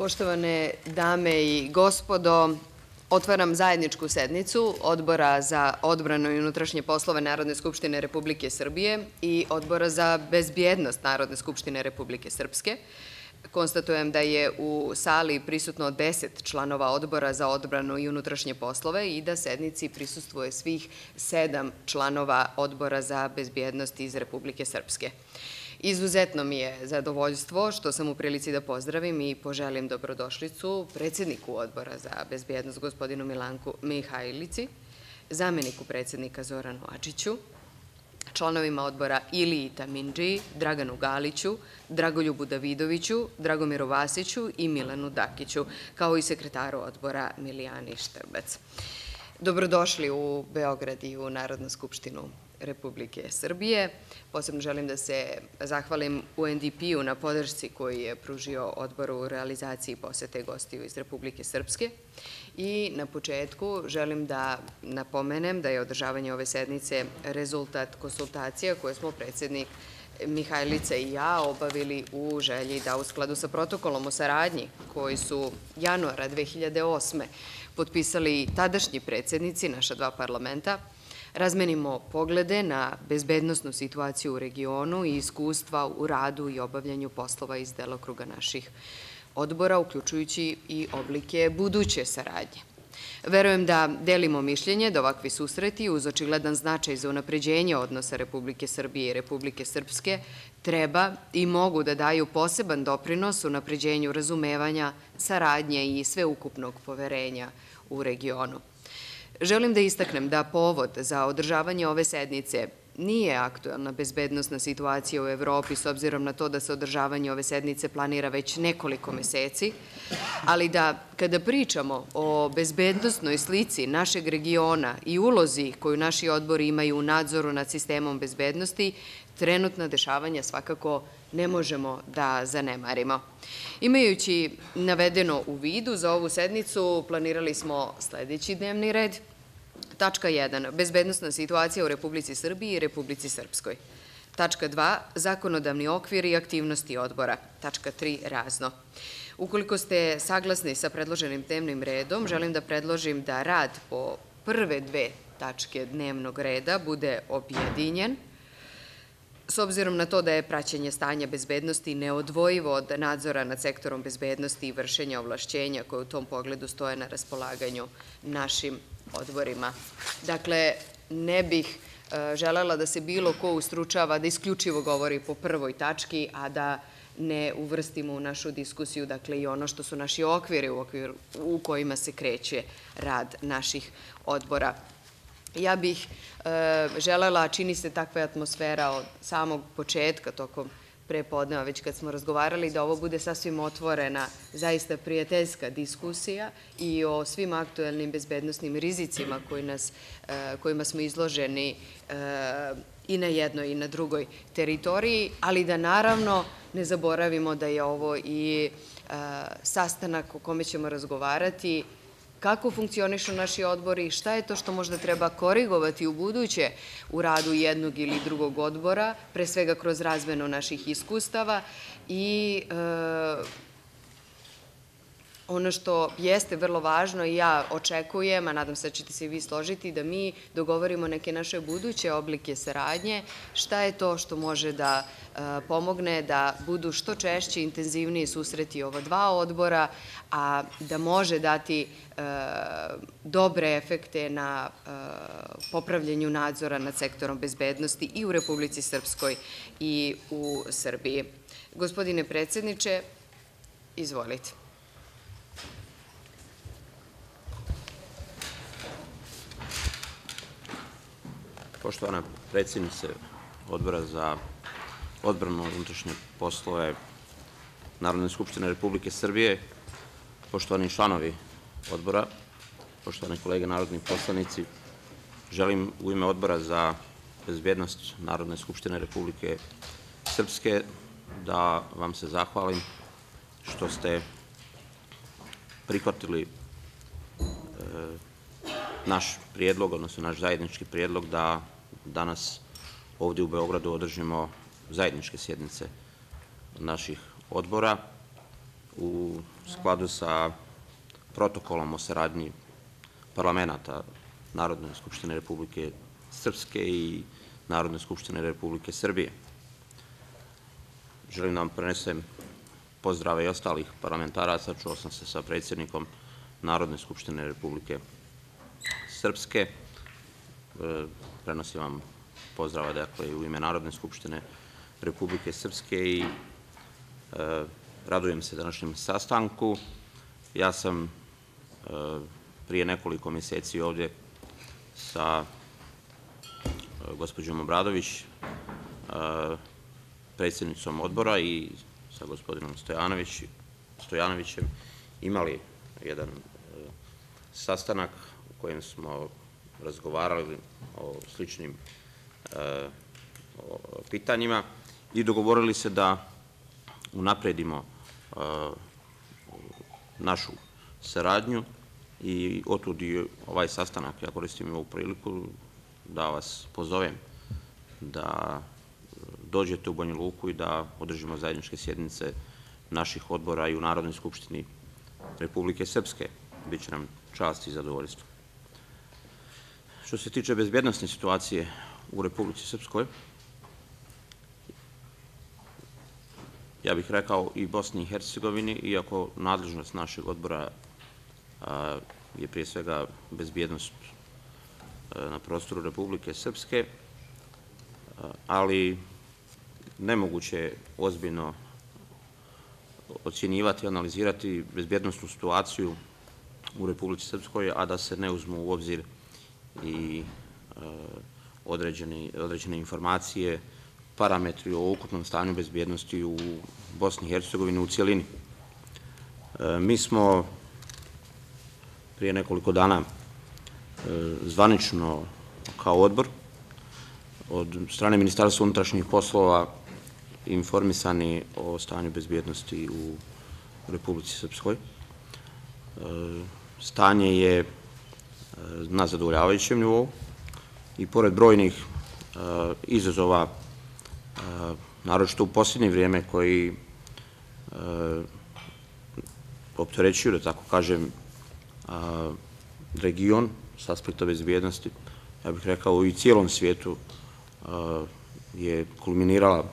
Poštovane dame i gospodo, otvaram zajedničku sednicu Odbora za odbranu i unutrašnje poslove Narodne skupštine Republike Srbije i Odbora za bezbjednost Narodne skupštine Republike Srpske. Konstatujem da je u sali prisutno 10 članova Odbora za odbranu i unutrašnje poslove i da sednici prisustvuje svih sedam članova Odbora za bezbjednost iz Republike Srpske. Izuzetno mi je zadovoljstvo što sam u prilici da pozdravim i poželim dobrodošlicu predsedniku Odbora za bezbjednost gospodinu Milanku Mihajlici, zameniku predsednika Zoranu Ačiću, članovima odbora Iliji Tamindži, Draganu Galiću, Dragoljubu Davidoviću, Dragomiru Vasiću i Milanu Dakiću, kao i sekretaru odbora Milijani Štrbac. Dobrodošli u Beograd i u Narodnu skupštinu Republike Srbije. Posebno želim da se zahvalim UNDP-u na podršci koji je pružio odboru u realizaciji posete gostiju iz Republike Srpske. I na početku želim da napomenem da je održavanje ove sednice rezultat konsultacija koje smo predsednik Mihajlica i ja obavili u želji da u skladu sa protokolom o saradnji koji su januara 2008. potpisali tadašnji predsednici naša dva parlamenta, razmenimo poglede na bezbednostnu situaciju u regionu i iskustva u radu i obavljanju poslova iz delokruga naših odbora, uključujući i oblike buduće saradnje. Verujem da delimo mišljenje da ovakvi susreti uz očigledan značaj za unapređenje odnosa Republike Srbije i Republike Srpske treba i mogu da daju poseban doprinos unapređenju razumevanja, saradnje i sveukupnog poverenja u regionu. Želim da istaknem da povod za održavanje ove sednice nije aktuelna bezbednostna situacija u Evropi s obzirom na to da se održavanje ove sednice planira već nekoliko meseci, ali da kada pričamo o bezbednostnoj slici našeg regiona i ulozi koju naši odbori imaju u nadzoru nad sistemom bezbednosti, trenutna dešavanja svakako ne možemo da zanemarimo. Imajući navedeno u vidu za ovu sednicu, planirali smo sledeći dnevni red – Tačka 1. Bezbednostna situacija u Republici Srbiji i Republici Srpskoj. Tačka 2. Zakonodavni okvir i aktivnosti odbora. Tačka 3. Razno. Ukoliko ste saglasni sa predloženim dnevnim redom, želim da predložim da rad po prve dve tačke dnevnog reda bude objedinjen, S obzirom na to da je praćenje stanja bezbednosti neodvojivo od nadzora nad sektorom bezbednosti i vršenja ovlašćenja koje u tom pogledu stoje na raspolaganju našim odborima. Dakle, ne bih e, želela da se bilo ko ustručava da isključivo govori po prvoj tački, a da ne uvrstimo u našu diskusiju dakle i ono što su naši okviri u, u kojima se kreće rad naših odbora. Ja bih e, želela, čini se takva atmosfera od samog početka tokom prepodneva, već kad smo razgovarali, da ovo bude sasvim otvorena, zaista prijateljska diskusija i o svim aktuelnim bezbednostnim rizicima koji nas, e, kojima smo izloženi e, i na jednoj i na drugoj teritoriji, ali da naravno ne zaboravimo da je ovo i e, sastanak o kome ćemo razgovarati kako funkcionišu naši odbori, šta je to što možda treba korigovati u buduće u radu jednog ili drugog odbora, pre svega kroz razmenu naših iskustava i e, ono što jeste vrlo važno i ja očekujem, a nadam se da ćete se i vi složiti, da mi dogovorimo neke naše buduće oblike saradnje, šta je to što može da e, pomogne da budu što češće intenzivniji susreti ova dva odbora, a da može dati e, dobre efekte na e, popravljanju nadzora nad sektorom bezbednosti i u Republici Srpskoj i u Srbiji. Gospodine predsedniče, izvolite. Poštovana predsjednice Odbora za odbranu unutrašnje poslove Narodne skupštine Republike Srbije, poštovani članovi odbora, poštovane kolege narodni poslanici, želim u ime Odbora za bezbjednost Narodne skupštine Republike Srpske da vam se zahvalim što ste prihvatili e, naš prijedlog, odnosno naš zajednički prijedlog da danas ovdje u Beogradu održimo zajedničke sjednice naših odbora. U skladu sa protokolom o saradnji parlamenta Narodne skupštine Republike Srpske i Narodne skupštine Republike Srbije. Želim da vam prenesem pozdrave i ostalih parlamentaraca. Čuo sam se sa predsjednikom Narodne skupštine Republike Srpske. E, Prenosim vam pozdrava dakle, u ime Narodne skupštine Republike Srpske i e, radujem se današnjem sastanku. Ja sam e, prije nekoliko mjeseci ovdje sa gospođom Obradović, predsjednicom odbora i sa gospodinom Stojanović, Stojanovićem imali jedan sastanak kojem smo razgovarali o sličnim pitanjima i dogovorili se da unapredimo našu saradnju i otud i ovaj sastanak. Ja koristim ovu priliku da vas pozovem da dođete u Banja Luku i da održimo zajedničke sjednice naših odbora i u Narodnoj skupštini Republike Srpske. Biće nam čast i zadovoljstvo. Što se tiče bezbjednostne situacije u Republici Srpskoj, ja bih rekao i Bosni i Hercegovini, iako nadležnost našeg odbora je prije svega bezbjednost na prostoru Republike Srpske, ali nemoguće je ozbiljno ocjenjivati, analizirati bezbjednostnu situaciju u Republici Srpskoj, a da se ne uzmu u obzir i određene informacije, parametri o ukupnom stanju bezbjednosti u Bosni i Hercegovini u cijelini. Mi smo prije nekoliko dana zvanično kao odbor od strane Ministarstva unutrašnjih poslova informisani o stanju bezbjednosti u Republici Srpskoj. Stanje je na zadovoljavajućem nivou i pored brojnih izazova, naročito u posljednje vrijeme, koji opterećuju, da tako kažem, region s aspekta bezbjednosti, ja bih rekao i cijelom svijetu je kulminirala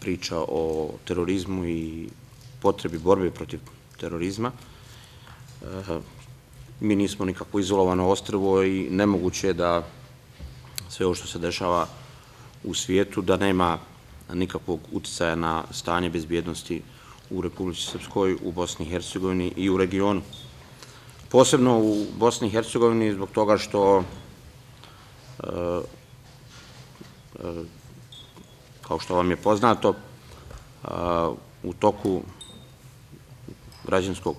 priča o terorizmu i potrebi borbe protiv terorizma. Mi nismo nikako izolovano ostrvo i nemoguće je da sve ovo što se dešava u svijetu, da nema nikakvog uticaja na stanje bezbjednosti u Republici Srpskoj, u Bosni i Hercegovini i u regionu. Posebno u Bosni i Hercegovini zbog toga što kao što vam je poznato, u toku građanskog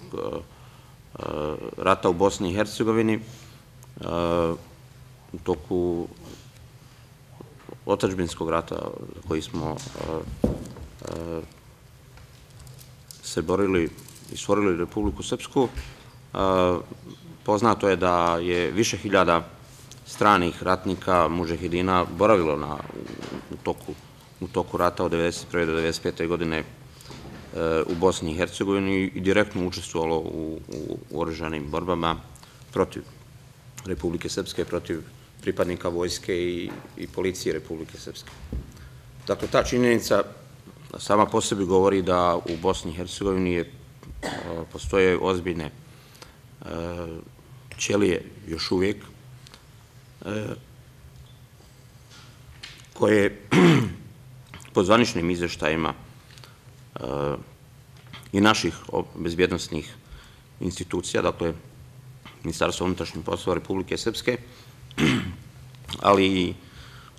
rata u Bosni i Hercegovini, u toku otačbinskog rata koji smo se borili i stvorili Republiku Srpsku, poznato je da je više hiljada stranih ratnika, mužehidina, boravilo u toku rata od 1991. do 1995. godine u Bosni i Hercegovini i direktno učestvovalo u oružanim borbama protiv Republike Srpske, protiv pripadnika vojske i policije Republike Srpske. Dakle, ta činjenica sama po sebi govori da u Bosni i Hercegovini postoje ozbiljne ćelije još uvijek, koje po zvaničnim izveštajima i naših bezbjednostnih institucija, dakle, Ministarstva unutrašnjih poslova Republike Srpske, ali i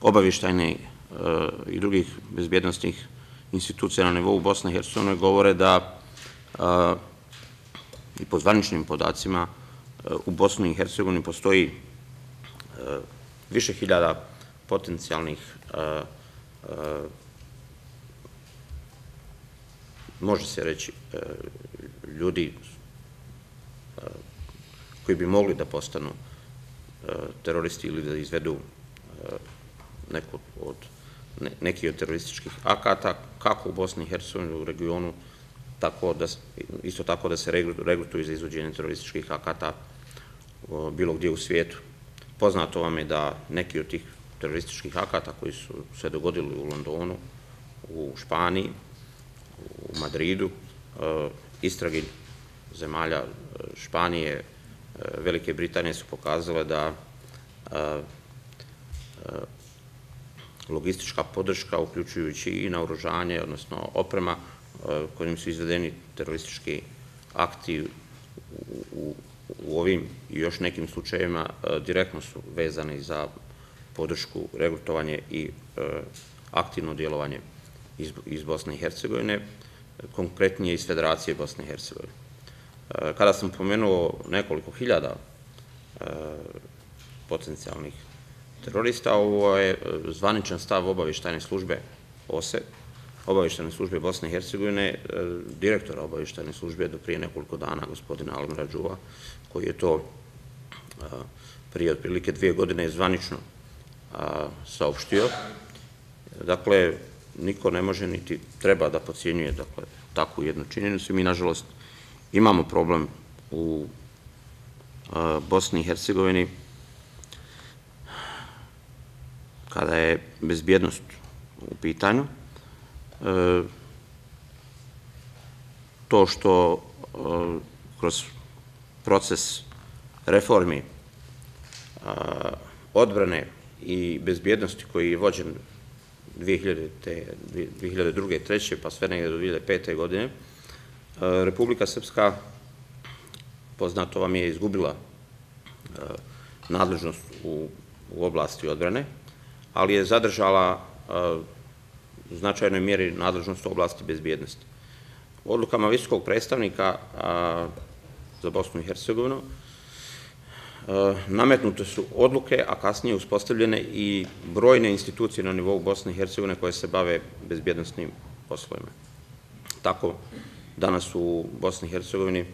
obavištajne i drugih bezbjednostnih institucija na nivou Bosne i Hercegovine govore da i po zvaničnim podacima u Bosni i Hercegovini postoji više hiljada potencijalnih može se reći ljudi koji bi mogli da postanu teroristi ili da izvedu neki od terorističkih akata, kako u Bosni i Hercegovini, u regionu, tako da, isto tako da se regru- regrutuju za izvođenje terorističkih akata bilo gdje u svijetu. Poznato vam je da neki od tih terorističkih akata koji su se dogodili u Londonu, u Španiji, u Madridu, e, istragi zemalja e, Španije, e, Velike Britanije su pokazale da logistička podrška, uključujući i naoružanje, odnosno oprema, kojim su izvedeni teroristički akti u, ovim i još nekim slučajevima direktno su vezani za podršku, regrutovanje i aktivno djelovanje iz, iz Bosne i Hercegovine, konkretnije iz Federacije Bosne i Hercegovine. E, Kada sam pomenuo nekoliko hiljada e, potencijalnih terorista, ovo je e, zvaničan stav obavještajne službe OSE, obavještajne službe Bosne i Hercegovine, direktora obavještajne službe do prije nekoliko dana, gospodina Alimra Đuva, koji je to prije otprilike dvije godine zvanično saopštio. Dakle, niko ne može niti treba da pocijenjuje dakle, takvu jednu činjenicu mi, nažalost, imamo problem u a, Bosni i Hercegovini kada je bezbjednost u pitanju. E, to što e, kroz proces reformi a, odbrane i bezbjednosti koji je vođen 2000. te- 2002. i 2003. pa sve negde do 2005. godine, a, Republika Srpska, poznato vam je, izgubila a, nadležnost u, u oblasti odbrane, ali je zadržala a, u značajnoj mjeri nadležnost u oblasti bezbjednosti. Odlukama visokog predstavnika za Bosnu i Hercegovinu E, nametnute su odluke, a kasnije uspostavljene i brojne institucije na nivou Bosne i Hercegovine koje se bave bezbjednostnim poslovima. Tako, danas u Bosni i Hercegovini,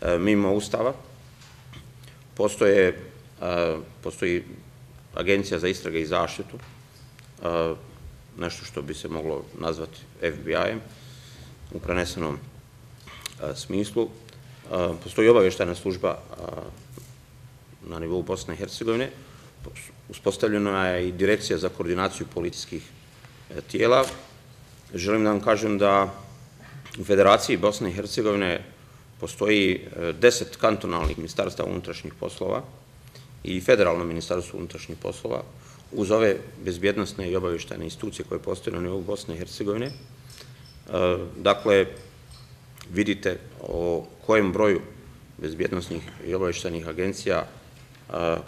e, mimo Ustava, e, postoji Agencija za istrage i zaštitu, e, nešto što bi se moglo nazvati FBI-em u prenesenom e, smislu. E, Postoji obavještajna služba e, na nivou Bosne i Hercegovine. Uspostavljena je i direkcija za koordinaciju policijskih e, tijela. Želim da vam kažem da u Federaciji Bosne i Hercegovine postoji e, deset kantonalnih ministarstava unutrašnjih poslova i federalno ministarstvo unutrašnjih poslova uz ove bezbjednostne i obavještajne institucije koje postoje na nivou Bosne i Hercegovine. E, Dakle, vidite o kojem broju bezbjednostnih i obavještajnih agencija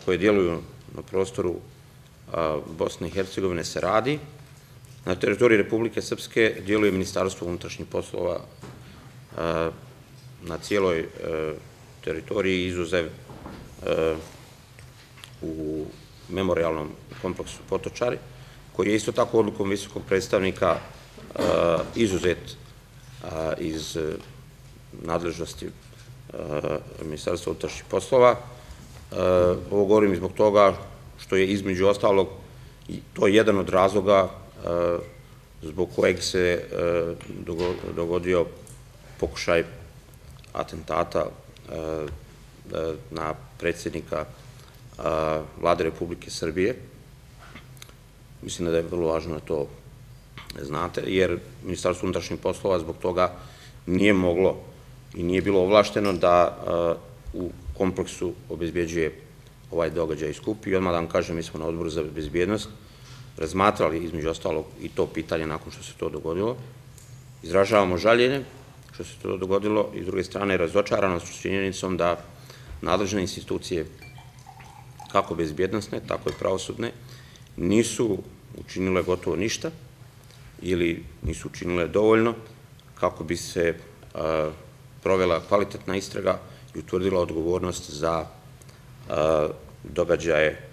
koje djeluju na prostoru Bosne i Hercegovine se radi. Na teritoriji Republike Srpske djeluje Ministarstvo unutrašnjih poslova na cijeloj e, teritoriji izuzev e, u memorialnom kompleksu Potočari, koji je isto tako odlukom visokog predstavnika e, izuzet iz nadležnosti Ministarstva unutrašnjih poslova. E, Ovo govorim zbog toga što je između ostalog to je jedan od razloga e, zbog kojeg se e, dogo- dogodio pokušaj atentata na predsjednika vlade Republike Srbije. Mislim da je vrlo važno da to znate, jer Ministarstvo unutrašnjih poslova zbog toga nije moglo i nije bilo ovlašteno da u kompleksu obezbjeđuje ovaj događaj skup. I odmah da vam kažem, mi smo na odboru za bezbjednost razmatrali između ostalog i to pitanje nakon što se to dogodilo. Izražavamo žaljenje što se to dogodilo i s druge strane razočaranost s činjenicom da nadležne institucije kako bezbjednostne, tako i pravosudne, nisu učinile gotovo ništa ili nisu učinile dovoljno kako bi se a, provela kvalitetna istraga i utvrdila odgovornost za događaje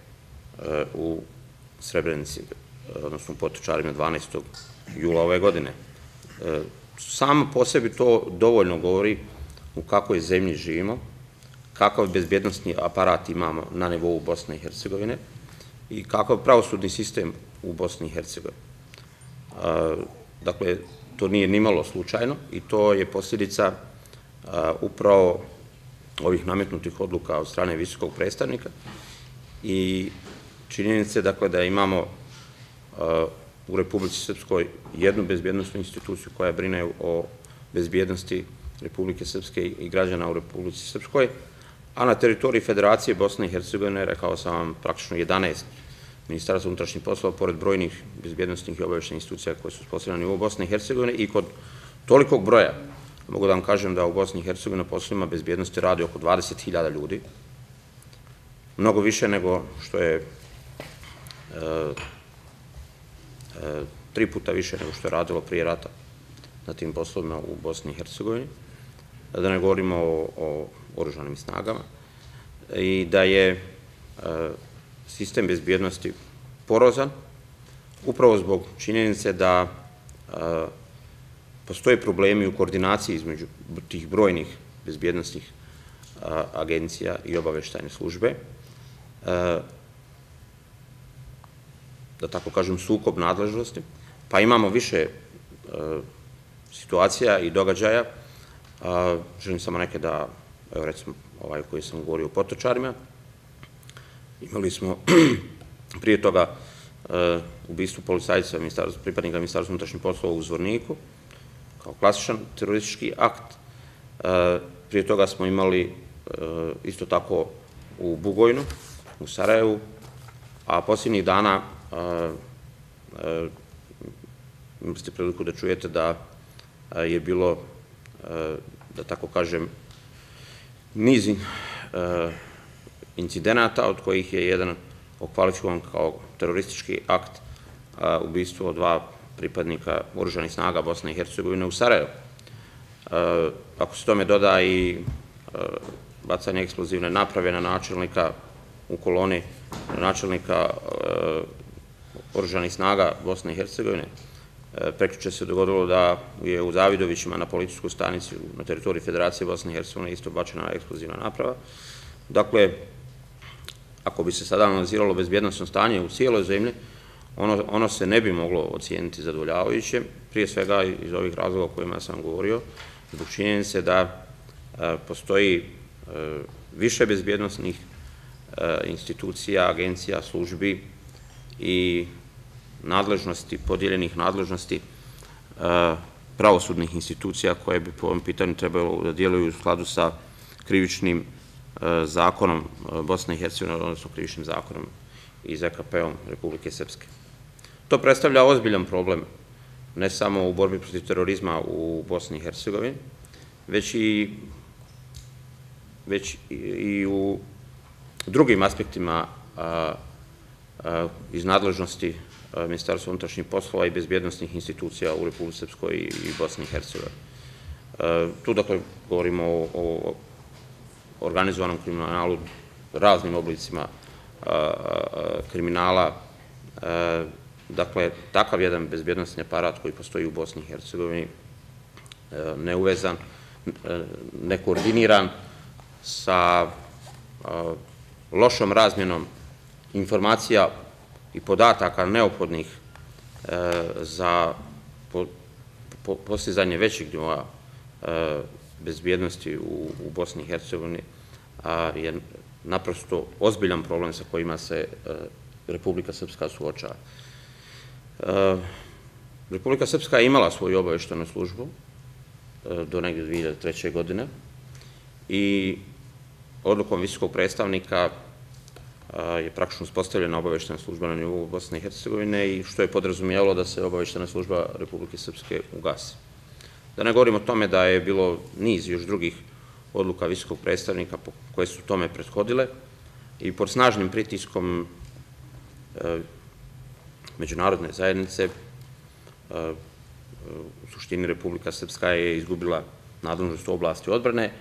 u Srebrenici, odnosno u Potočarima 12. jula ove godine. Samo po sebi to dovoljno govori u kakvoj zemlji živimo, kakav bezbjednostni aparat imamo na nivou Bosne i Hercegovine i kakav pravosudni sistem u Bosni i Hercegovini. Dakle, to nije nimalo slučajno i to je posljedica upravo ovih nametnutih odluka od strane visokog predstavnika i činjenice dakle da imamo u Republici Srpskoj jednu bezbjednostnu instituciju koja brine o bezbjednosti Republike Srpske i građana u Republici Srpskoj, a na teritoriji Federacije Bosne i Hercegovine, rekao sam vam, praktično 11 ministarstva unutrašnjih poslova, pored brojnih bezbjednostnih i obaveštenih institucija koje su sposobljene u Bosne i Hercegovine i kod tolikog broja, mogu da vam kažem da u Bosni i Hercegovini na poslovima bezbjednosti radi oko 20.000 ljudi, mnogo više nego što je e, e, tri puta više nego što je radilo prije rata na tim poslovima u Bosni i Hercegovini, da ne govorimo o, oružanim snagama, i da je e, sistem bezbjednosti porozan, upravo zbog činjenice da postoje problemi u koordinaciji između tih brojnih bezbjednostnih agencija i obaveštajne službe, da tako kažem, sukob nadležnosti, pa imamo više e, situacija i događaja. Želim samo neke da, evo recimo ovaj koji sam govorio o potočarima, imali smo prije toga e, ubistvu policajca pripadnika ministarstva unutrašnjih poslova u Zvorniku, kao klasičan teroristički akt. E, prije toga smo imali isto tako u Bugojnu, u Sarajevu, a posljednjih dana imali ste priliku da čujete da je bilo, da tako kažem, niz incidenata, od kojih je jedan okvalifikovan kao teroristički akt ubijstvo dva pripadnika oružanih snaga Bosne i Hercegovine u Sarajevu. Ako se tome doda i bacanje eksplozivne naprave na načelnika u koloni, na načelnika oružanih snaga Bosne i Hercegovine. E, Prekriče se dogodilo da je u Zavidovićima na policijsku stanici na teritoriji Federacije Bosne i Hercegovine isto bačena eksplozivna naprava. Dakle, ako bi se sada analiziralo bezbjednostno stanje u cijeloj zemlji, ono, ono se ne bi moglo ocijeniti zadovoljavajuće, prije svega iz ovih razloga o kojima sam govorio, zbog činjenice da e, postoji e, više bezbjednostnih institucija, agencija, službi, i nadležnosti, podijeljenih nadležnosti e, pravosudnih institucija koje bi po ovom pitanju trebalo da djeluju u skladu sa krivičnim e, zakonom e, Bosne i Hercegovine, odnosno krivičnim zakonom i ZKP-om Republike Srpske. To predstavlja ozbiljan problem, ne samo u borbi protiv terorizma u Bosni i Hercegovini, već i, već i u drugim aspektima iz nadležnosti Ministarstva unutrašnjih poslova i bezbjednostnih institucija u Republike Srpskoj i Bosni i Hercegovini. Tu, dakle, govorimo o organizovanom kriminalu, raznim oblicima kriminala, dakle, takav jedan bezbjednostni aparat koji postoji u Bosni i Hercegovini, neuvezan, nekoordiniran, sa lošom razmjenom informacija i podataka neophodnih e, za postizanje većeg nivoa e, bezbjednosti u Bosni i Hercegovini je naprosto ozbiljan problem sa kojima se e, Republika Srpska suočava. Republika Srpska je imala svoju obaveštenu službu do negdje 2003. godine i odlukom visokog predstavnika je praktično uspostavljena obaveštena služba na nivou Bosne i Hercegovine i što je podrazumijelo da se obaveštena služba Republike Srpske ugasi. Da ne govorim o tome da je bilo niz još drugih odluka visokog predstavnika koje su tome prethodile i pod snažnim pritiskom međunarodne zajednice e, u suštini Republika Srpska je izgubila nadležnost u oblasti odbrane,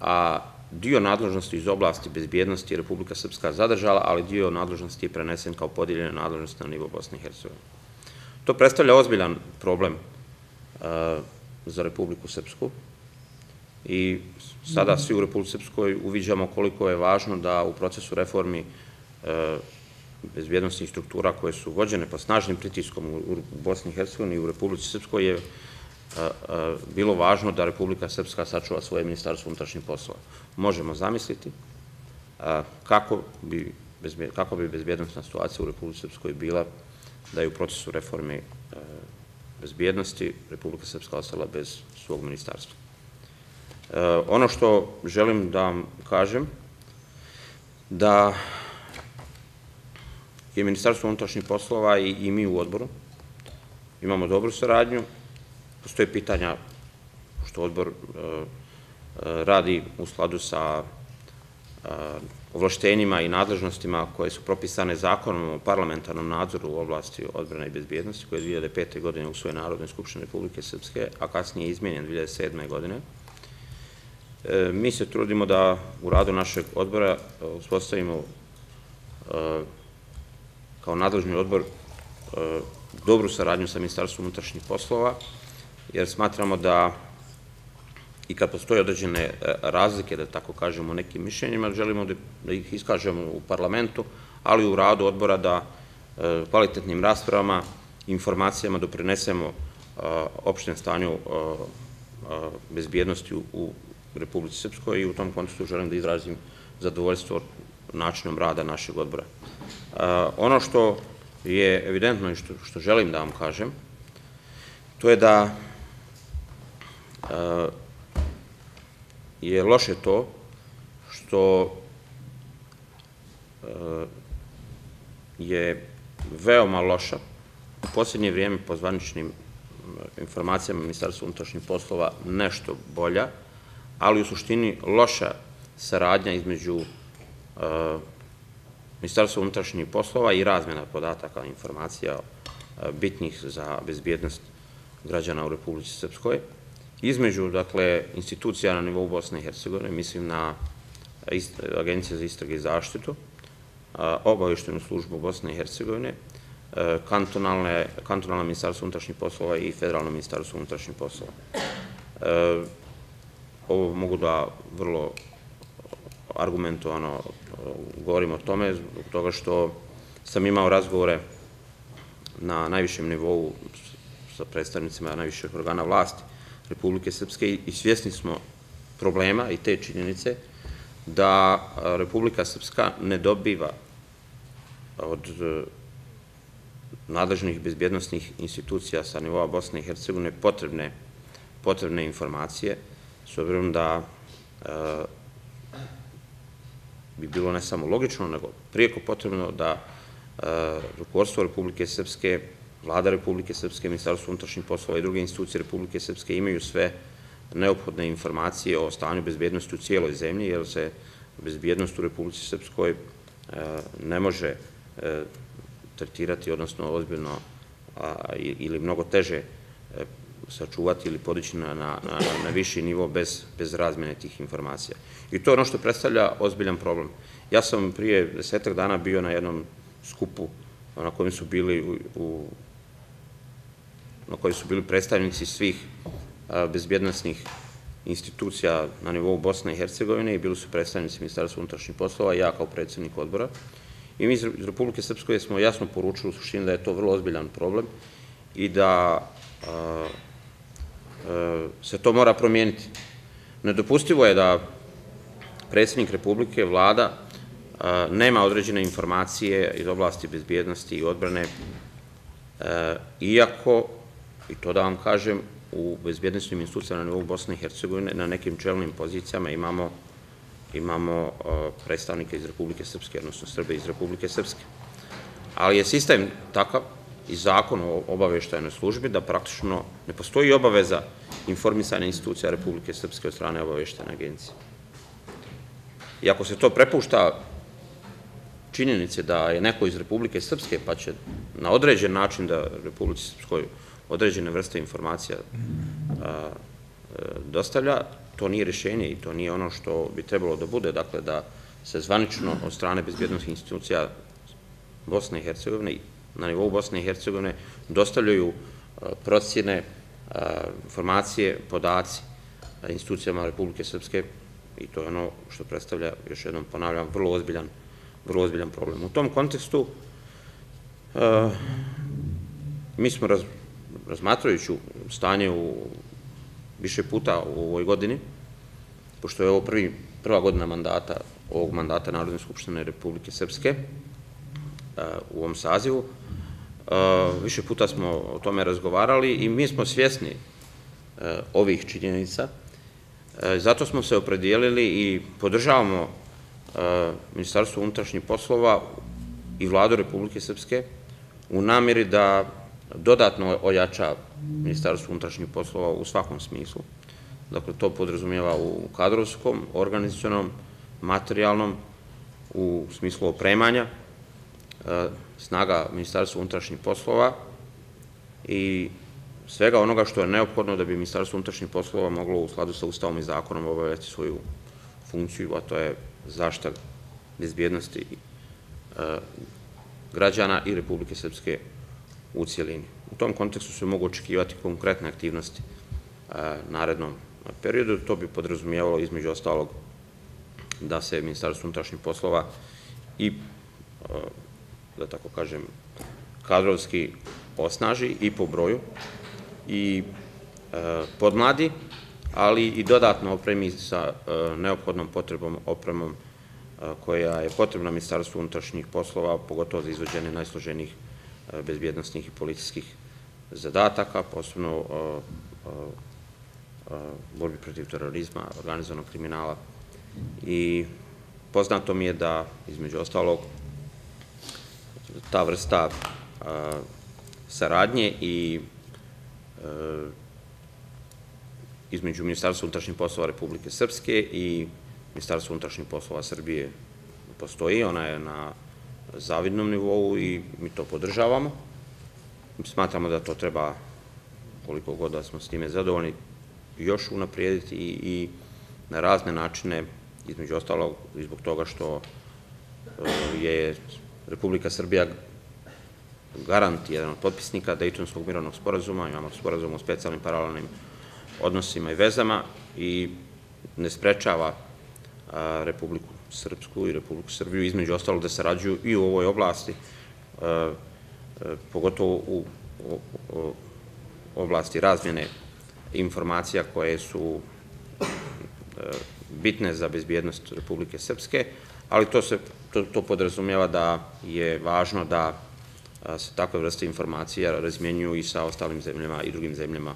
a dio nadležnosti iz oblasti bezbjednosti Republika Srpska zadržala, ali dio nadležnosti je prenesen kao podijeljene nadležnosti na nivo Bosne i Hercegovine. To predstavlja ozbiljan problem uh, za Republiku Srpsku i sada svi u Republiku Srpskoj uviđamo koliko je važno da u procesu reformi uh, bezbjednostnih struktura koje su vođene po snažnim pritiskom u Bosni i Hercegovini i u Republici Srpskoj je bilo važno da Republika Srpska sačuva svoje ministarstvo unutrašnjih poslova. Možemo zamisliti kako bi, kako bi bezbjednostna situacija u Republike Srpskoj bila da je u procesu reforme bezbjednosti Republika Srpska ostala bez svog ministarstva. Ono što želim da vam kažem, da je Ministarstvo unutrašnjih poslova i mi u odboru imamo dobru saradnju, postoje pitanja što odbor e, e, radi u skladu sa e, ovlaštenjima i nadležnostima koje su propisane zakonom o parlamentarnom nadzoru u oblasti odbrane i bezbjednosti, koje je 2005. godine usvoje Narodne skupštine Republike Srpske, a kasnije je izmenjen 2007. godine. Mi se trudimo da u radu našeg odbora uspostavimo kao nadležni odbor dobru saradnju sa Ministarstvom unutrašnjih poslova, jer smatramo da i kad postoje određene e, razlike, da tako kažemo, nekim mišljenjima, želimo da ih iskažemo u parlamentu, ali u radu odbora da e, kvalitetnim raspravama, informacijama doprinesemo e, opštem stanju bezbjednosti u Republici Srpskoj i u tom kontekstu želim da izrazim zadovoljstvo načinom rada našeg odbora. Ono što je evidentno i što želim da vam kažem, to je da je loše to što je veoma loša u posljednje vrijeme po zvaničnim informacijama Ministarstva unutrašnjih poslova nešto bolja, ali u suštini loša saradnja između Ministarstva unutrašnjih poslova i razmjena podataka informacija bitnih za bezbjednost građana u Republici Srpskoj, između, dakle, institucija na nivou Bosne i Hercegovine, mislim na Agencije za istrage i zaštitu, obavištenu službu Bosne i Hercegovine, kantonalna ministarstva unutrašnjih poslova i federalno ministarstvo unutrašnjih poslova. Ovo mogu da vrlo argumentovano govorim o tome, zbog toga što sam imao razgovore na najvišem nivou sa predstavnicima najvišeg organa vlasti Republike Srpske i svjesni smo problema i te činjenice da Republika Srpska ne dobiva od e, nadležnih bezbjednostnih institucija sa nivoa Bosne i Hercegovine potrebne, potrebne informacije, s obzirom da e, bi bilo ne samo logično, nego prijeko potrebno da e, rukovodstvo Republike Srpske, vlada Republike Srpske, Ministarstvo unutrašnjih poslova i druge institucije Republike Srpske imaju sve neophodne informacije o stanju bezbjednosti u cijeloj zemlji, jer se bezbjednost u Republici Srpskoj e, ne može e, tretirati, odnosno ozbiljno ili mnogo teže sačuvati ili podići na, na, na viši nivo bez, bez razmjene tih informacija. I to je ono što predstavlja ozbiljan problem. Ja sam prije desetak dana bio na jednom skupu na kojem su bili u, na kojem su bili predstavnici svih bezbjednostnih institucija na nivou Bosne i Hercegovine i bili su predstavnici Ministarstva unutrašnjih poslova, ja kao predsjednik odbora. I mi iz Republike Srpskoje smo jasno poručili u suštini da je to vrlo ozbiljan problem i da se to mora promijeniti. Nedopustivo je da predsjednik Republike, vlada, nema određene informacije iz oblasti bezbjednosti i odbrane, iako, i to da vam kažem, u bezbjednostnim institucijama na nivou Bosne i Hercegovine na nekim čelnim pozicijama imamo imamo predstavnike iz Republike Srpske, odnosno Srbe iz Republike Srpske. Ali je sistem takav i zakon o obaveštajnoj službi da praktično ne postoji obaveza informisanja institucija Republike Srpske od strane obaveštajne agencije. I ako se to prepušta činjenice da je neko iz Republike Srpske pa će na određen način da Republike Srpskoj određene vrste informacija dostavlja, to nije rješenje i to nije ono što bi trebalo da bude, dakle da se zvanično od strane bezbjednostnih institucija Bosne i Hercegovine na nivou Bosne i Hercegovine dostavljaju procjene, informacije, podaci institucijama Republike Srpske i to je ono što predstavlja, još jednom ponavljam, vrlo ozbiljan, ozbiljan problem. U tom kontekstu mi smo razmatrajući stanje u više puta u ovoj godini, pošto je ovo prvi, prva godina mandata, ovog mandata Narodne skupštine Republike Srpske e, u ovom sazivu, e, više puta smo o tome razgovarali i mi smo svjesni ovih činjenica, zato smo se opredijelili i podržavamo Ministarstvo unutrašnjih poslova i vladu Republike Srpske u namjeri da dodatno ojača Ministarstvo unutrašnjih poslova u svakom smislu. Dakle, to podrazumijeva u kadrovskom, organizacionom, materijalnom, u smislu opremanja, snaga Ministarstva unutrašnjih poslova i svega onoga što je neophodno da bi Ministarstvo unutrašnjih poslova moglo u skladu sa Ustavom i zakonom obavljati svoju funkciju, a to je zašta bezbjednosti e, građana i Republike Srpske u cijelini. U tom kontekstu se mogu očekivati konkretne aktivnosti e, narednom periodu. To bi podrazumijevalo između ostalog da se Ministarstvo unutrašnjih poslova i, e, da tako kažem, kadrovski osnaži i po broju i podmladi, ali i dodatno opremi sa neophodnom potrebom opremom koja je potrebna Ministarstvu unutrašnjih poslova, pogotovo za izvođenje najsloženijih bezbjednostnih i policijskih zadataka, posebno borbi protiv terorizma, organizovanog kriminala. I poznato mi je da, između ostalog, ta vrsta saradnje i između Ministarstva unutrašnjih poslova Republike Srpske i Ministarstvo unutrašnjih poslova Srbije postoji, ona je na zavidnom nivou i mi to podržavamo. Smatramo da to treba, koliko god da smo s time zadovoljni, još unaprijediti i na razne načine, između ostalog i zbog toga što e, je Republika Srbija garant, jedan od potpisnika Dejtonskog mirovnog sporazuma, imamo sporazum o specijalnim paralelnim odnosima i vezama i ne sprečava Republiku Srpsku i Republiku Srbiju, između ostalog da sarađuju i u ovoj oblasti, pogotovo u oblasti razmjene informacija koje su bitne za bezbjednost Republike Srpske, ali to se to podrazumijeva da je važno da se takve vrste informacija razmjenjuju i sa ostalim zemljama i drugim zemljama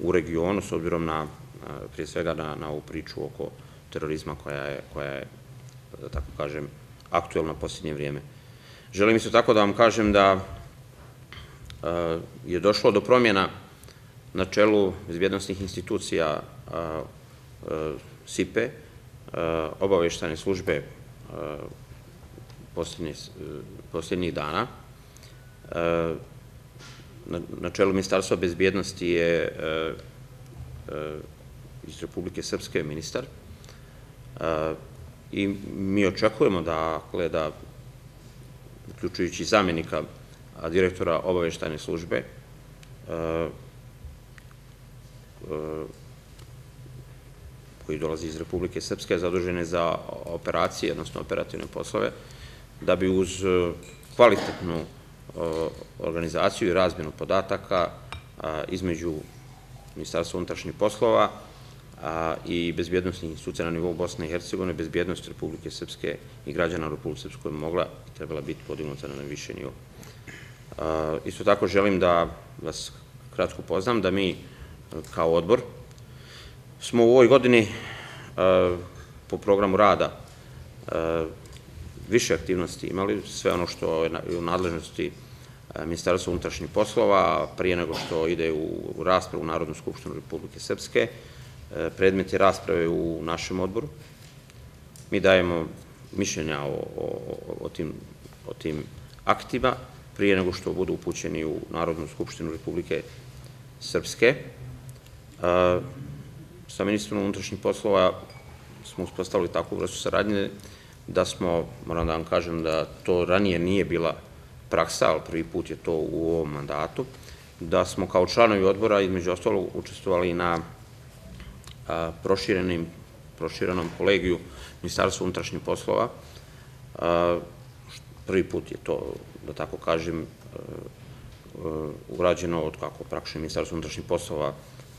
u regionu, s obzirom na, prije svega, na ovu priču oko terorizma koja je, koja je, da tako kažem, aktuelna posljednje vrijeme. Želim isto tako da vam kažem da je došlo do promjena na čelu bezbjednostnih institucija SIPE, obaveštajne službe posljednjih dana. Na čelu Ministarstva bezbjednosti je iz Republike Srpske ministar, i mi očekujemo da gleda, uključujući zamjenika direktora obaveštajne službe, koji dolazi iz Republike Srpske, zadužene za operacije, odnosno operativne poslove, da bi uz kvalitetnu organizaciju i razmjenu podataka između Ministarstva unutrašnjih poslova, i bezbjednostnih institucija na nivou Bosne i Hercegovine, bezbjednost Republike Srpske i građana Republike Srpske mogla i trebala biti podignuta na više nivo. Isto tako želim da vas kratko poznam, da mi kao odbor smo u ovoj godini po programu rada više aktivnosti imali, sve ono što je u nadležnosti Ministarstva unutrašnjih poslova, prije nego što ide u raspravu u Narodnu skupštinu Republike Srpske, predmeti rasprave u našem odboru. Mi dajemo mišljenja o tim aktima prije nego što budu upućeni u Narodnu skupštinu Republike Srpske. Sa ministrom unutrašnjih poslova smo uspostavili takvu vrstu saradnje da smo, moram da vam kažem da to ranije nije bila praksa, ali prvi put je to u ovom mandatu, da smo kao članovi odbora između ostalog učestvovali na proširenom kolegiju Ministarstva unutrašnjih poslova. Prvi put je to, da tako kažem, urađeno od kako praktično Ministarstvo unutrašnjih poslova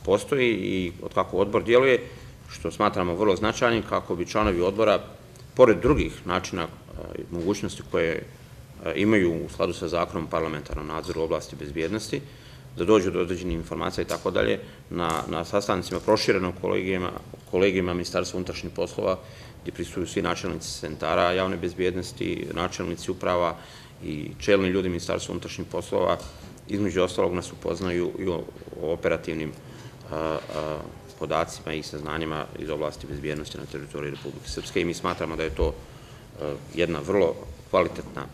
postoji i od kako odbor djeluje, što smatramo vrlo značajnim kako bi članovi odbora, pored drugih načina i mogućnosti koje imaju u skladu sa zakonom parlamentarnom nadzoru u oblasti bezbjednosti, da dođu do određenih informacija i tako dalje, na, sastancima proširenog kolegijima, Ministarstva unutrašnjih poslova, gdje prisutuju svi načelnici centara javne bezbjednosti, načelnici uprava i čelni ljudi Ministarstva unutrašnjih poslova, između ostalog nas upoznaju i o, operativnim podacima i saznanjima iz oblasti bezbjednosti na teritoriji Republike Srpske i mi smatramo da je to jedna vrlo kvalitetna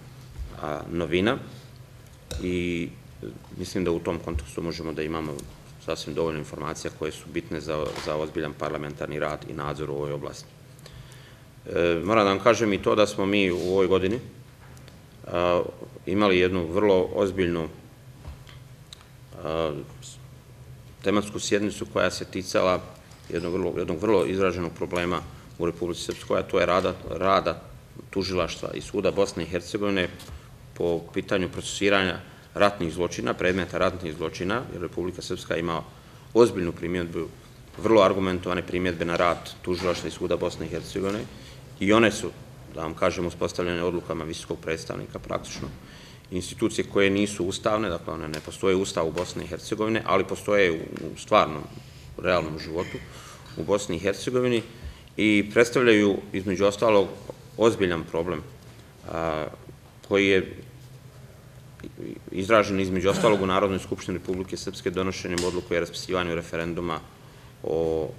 novina i mislim da u tom kontekstu možemo da imamo sasvim dovoljno informacija koje su bitne za, za ozbiljan parlamentarni rad i nadzor u ovoj oblasti. E, moram da vam kažem i to da smo mi u ovoj godini imali jednu vrlo ozbiljnu tematsku sjednicu koja se ticala jednog vrlo, jednog vrlo izraženog problema u Republici Srpskoj, a to je rada, rada tužilaštva i suda Bosne i Hercegovine po pitanju procesiranja ratnih zločina, predmeta ratnih zločina, jer Republika Srpska ima ozbiljnu primjedbu, vrlo argumentovane primjedbe na rad tužilaštva i suda Bosne i Hercegovine i one su, da vam kažem, uspostavljene odlukama visokog predstavnika praktično institucije koje nisu ustavne, dakle one ne postoje ustav u Bosni i Hercegovine, ali postoje u stvarnom, realnom životu u Bosni i Hercegovini i predstavljaju, između ostalog, ozbiljan problem koji je izražen između ostalog u Narodnoj skupštini Republike Srpske donošenjem odluku o raspisivanju referenduma o,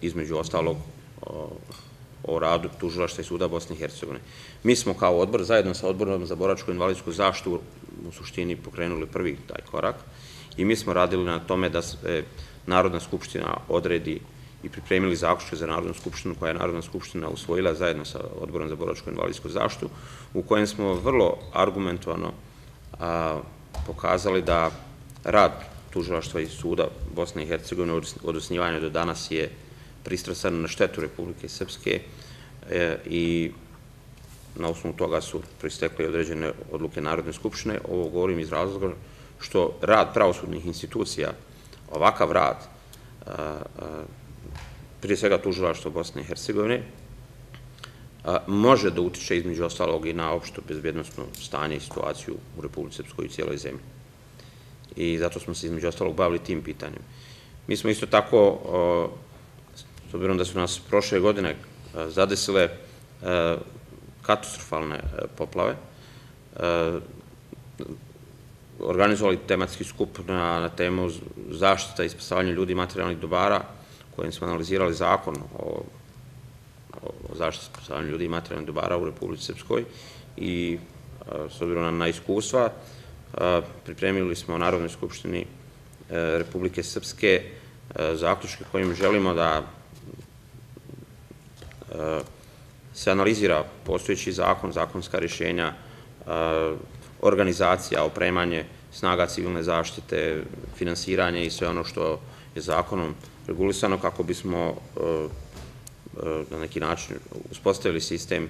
između ostalog, o radu tužilašta i suda Bosne i Hercegovine. Mi smo kao odbor, zajedno sa odborom za boračku invalidsku zaštu, u suštini pokrenuli prvi taj korak i mi smo radili na tome da se Narodna skupština odredi i pripremili zaključke za Narodnu skupštinu, koja je Narodna skupština usvojila zajedno sa odborom za boračku invalidsku zaštu, u kojem smo vrlo argumentovano pokazali da rad tužilaštva i suda Bosne i Hercegovine od osnivanja do danas je pristrasan na štetu Republike Srpske e, i na osnovu toga su pristekli određene odluke Narodne skupštine. Ovo govorim iz razloga što rad pravosudnih institucija, ovakav rad, prije svega tužilaštva Bosne i Hercegovine, može da utiče između ostalog i na opšto bezbjednostno stanje i situaciju u Republike Srpskoj i cijeloj zemlji. I zato smo se između ostalog bavili tim pitanjem. Mi smo isto tako, s obzirom da su nas prošle godine zadesile katastrofalne poplave, organizovali tematski skup na, na temu zaštita i spasavanja ljudi i materijalnih dobara, kojim smo analizirali zakon o zaštiti spasavanju ljudi i materijalnih dobara u Republici Srpskoj i s obzirom na iskustva pripremili smo Narodnoj skupštini e, Republike Srpske e, zaključke kojim želimo da e, se analizira postojeći zakon, zakonska rješenja, organizacija, opremanje snaga civilne zaštite, finansiranje i sve ono što je zakonom regulisano kako bismo na neki način uspostavili sistem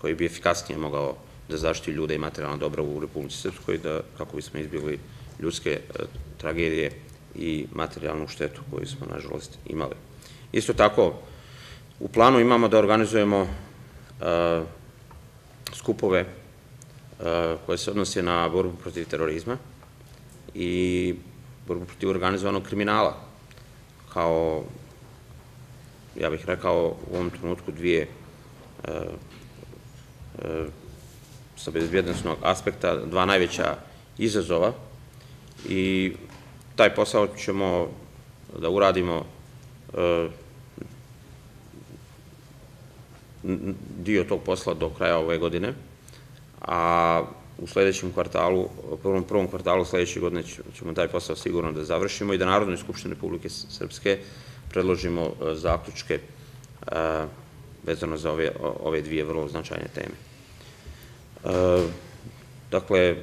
koji bi efikasnije mogao da zaštiti ljude i materijalna dobra u Republici Srpskoj, da, kako bismo izbjegli ljudske tragedije i materijalnu štetu koju smo, nažalost, imali. Isto tako, u planu imamo da organizujemo e, skupove e, koje se odnose na borbu protiv terorizma i borbu protiv organizovanog kriminala. Kao ja bih rekao, u ovom trenutku dvije e, sa bezbjednostnog aspekta, dva najveća izazova i taj posao ćemo da uradimo e, dio tog posla do kraja ove godine, a u sledećem kvartalu, prvom, prvom kvartalu sledeće godine ćemo taj posao sigurno da završimo i da Narodnoj skupštini Republike Srpske predložimo e, zaključke e, vezano za ove, ove dvije vrlo značajne teme. E, dakle,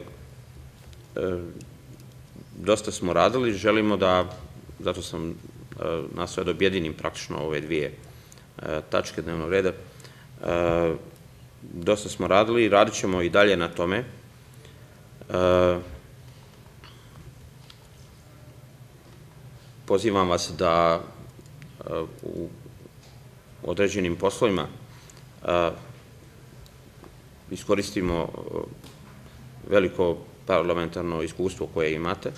dosta smo radili, želimo da, zato sam nasao da objedinim praktično ove dvije tačke dnevnog reda, dosta smo radili i radit ćemo i dalje na tome. Pozivam vas da e, u određenim poslovima e, iskoristimo e, veliko parlamentarno iskustvo koje imate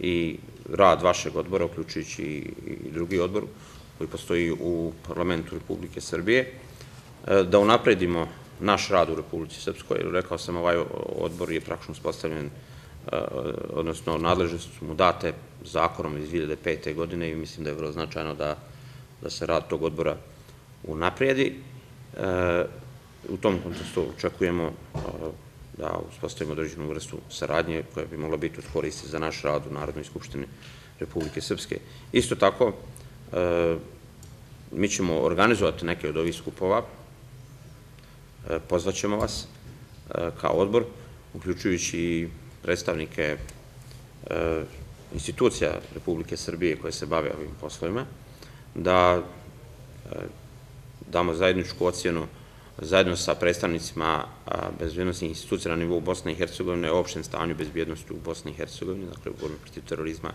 i rad vašeg odbora, uključujući i drugi odbor koji postoji u parlamentu Republike Srbije, da unapredimo naš rad u Republici Srpskoj, rekao sam, ovaj odbor je praktično uspostavljen, odnosno nadležnost su mu date zakonom iz 2005. godine i mislim da je vrlo značajno da, da se rad tog odbora unaprijedi. U tom kontekstu očekujemo da uspostavimo određenu vrstu saradnje koja bi mogla biti od za naš rad u Narodnoj skupštini Republike Srpske. Isto tako, mi ćemo organizovati neke od ovih skupova, pozvaćemo vas kao odbor, uključujući i predstavnike institucija Republike Srbije koje se bave ovim poslovima, da damo zajedničku ocjenu zajedno sa predstavnicima bezbjednostnih institucija na nivou Bosne i Hercegovine o opštem stanju bezbjednosti u Bosni i Hercegovini, dakle u borbi protiv terorizma,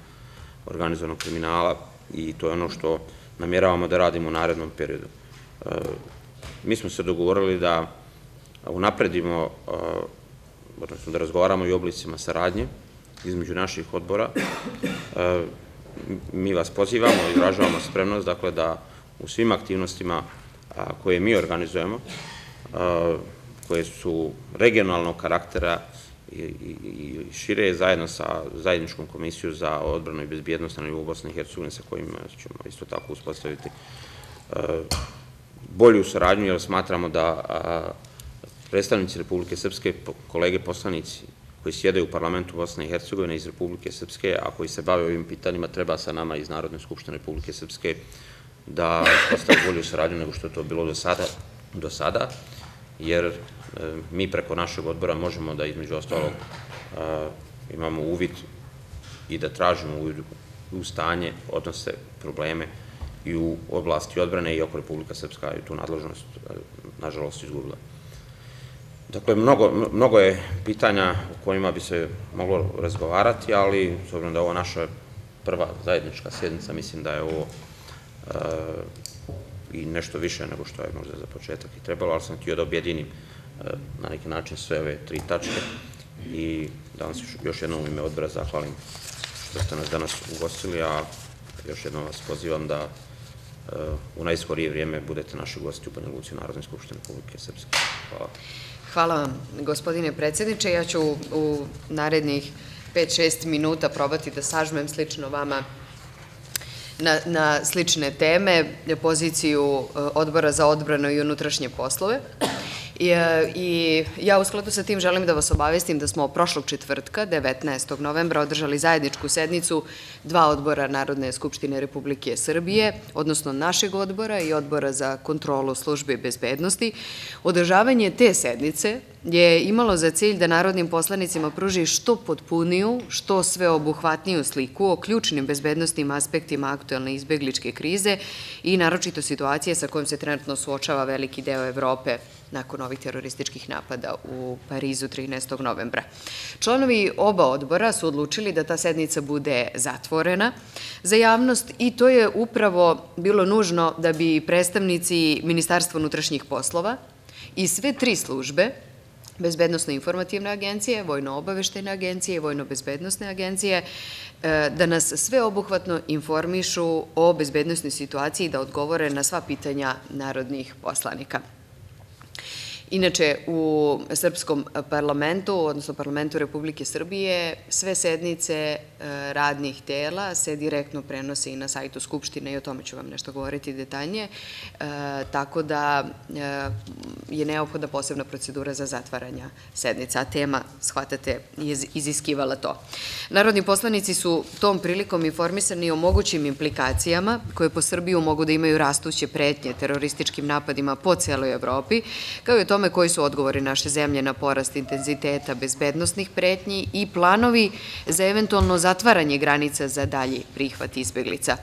organizovanog kriminala i to je ono što namjeravamo da radimo u narednom periodu. Mi smo se dogovorili da unapredimo, odnosno da razgovaramo i oblicima saradnje između naših odbora. Mi vas pozivamo i izražavamo spremnost, dakle, da u svim aktivnostima koje mi organizujemo, koje su regionalnog karaktera i šire zajedno sa zajedničkom komisiju za odbranu i bezbjednost na nivou Bosne i Hercegovine sa kojim ćemo isto tako uspostaviti bolju saradnju jer smatramo da predstavnici Republike Srpske, kolege poslanici koji sjedaju u parlamentu Bosne i Hercegovine iz Republike Srpske, a koji se bave ovim pitanjima, treba sa nama iz Narodne skupštine Republike Srpske da postavi bolju saradnju nego što je to bilo do sada, do sada jer mi preko našeg odbora možemo da između ostalog imamo uvid i da tražimo uvid u stanje, odnose, probleme i u oblasti odbrane i oko Republika Srpska i tu nadložnost, nažalost, izgubila. Dakle, mnogo, mnogo je pitanja o kojima bi se moglo razgovarati, ali s obzirom da je ovo naša prva zajednička sjednica, mislim da je ovo i nešto više nego što je možda za početak i trebalo, ali sam htio da objedinim na neki način sve ove tri tačke i da vam se još jednom u ime odbora zahvalim što ste nas danas ugostili, a još jednom vas pozivam da u najskorije vrijeme budete naši gosti u Banja Luci Narodne skupštine Republike Srpske. Hvala. Hvala vam, gospodine predsjedniče. Ja ću u narednih 5-6 minuta probati da sažmem slično vama na, na slične teme, poziciju odbora za odbranu i unutrašnje poslove. I ja u skladu sa tim želim da vas obavestim da smo prošlog četvrtka, 19. novembra, održali zajedničku sednicu dva odbora Narodne skupštine Republike Srbije, odnosno našeg odbora i odbora za kontrolu službe bezbednosti. Održavanje te sednice je imalo za cilj da narodnim poslanicima pruži što potpuniju, što sveobuhvatniju sliku o ključnim bezbednostnim aspektima aktuelne izbegličke krize i naročito situacije sa kojom se trenutno suočava veliki deo Evrope nakon ovih terorističkih napada u Parizu 13. novembra. Članovi oba odbora su odlučili da ta sednica bude zatvorena za javnost i to je upravo bilo nužno da bi predstavnici Ministarstva unutrašnjih poslova i sve tri službe Bezbednostno-informativne agencije, Vojno-obaveštene agencije Vojno-bezbednostne agencije, da nas sve obuhvatno informišu o bezbednostnoj situaciji i da odgovore na sva pitanja narodnih poslanika. Inače, u Srpskom parlamentu, odnosno parlamentu Republike Srbije, sve sednice e, radnih tela se direktno prenose i na sajtu Skupštine i o tome ću vam nešto govoriti detaljnije, e, tako da e, je neophodna posebna procedura za zatvaranja sednica, a tema, shvatate, je iziskivala to. Narodni poslanici su tom prilikom informisani o mogućim implikacijama koje po Srbiju mogu da imaju rastuće pretnje terorističkim napadima po celoj Evropi, kao i o tome tome koji su odgovori naše zemlje na porast intenziteta bezbednostnih pretnji i planovi za eventualno zatvaranje granica za dalji prihvat izbeglica.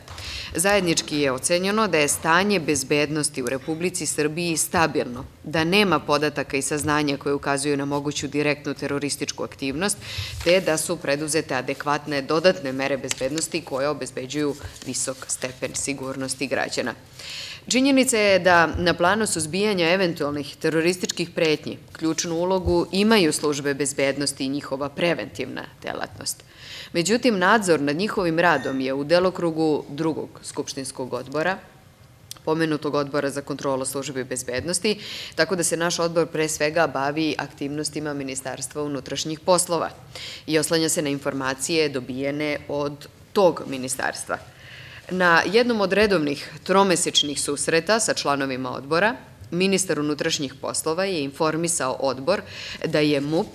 Zajednički je ocenjeno da je stanje bezbednosti u Republici Srbiji stabilno, da nema podataka i saznanja koje ukazuju na moguću direktnu terorističku aktivnost, te da su preduzete adekvatne dodatne mere bezbednosti koje obezbeđuju visok stepen sigurnosti građana. Činjenica je da na planu suzbijanja eventualnih terorističkih pretnji ključnu ulogu imaju službe bezbednosti i njihova preventivna delatnost. Međutim, nadzor nad njihovim radom je u delokrugu drugog skupštinskog odbora, pomenutog odbora za kontrolu službe bezbednosti, tako da se naš odbor pre svega bavi aktivnostima Ministarstva unutrašnjih poslova i oslanja se na informacije dobijene od tog ministarstva. Na jednom od redovnih tromesečnih susreta sa članovima odbora, ministar unutrašnjih poslova je informisao odbor da je MUP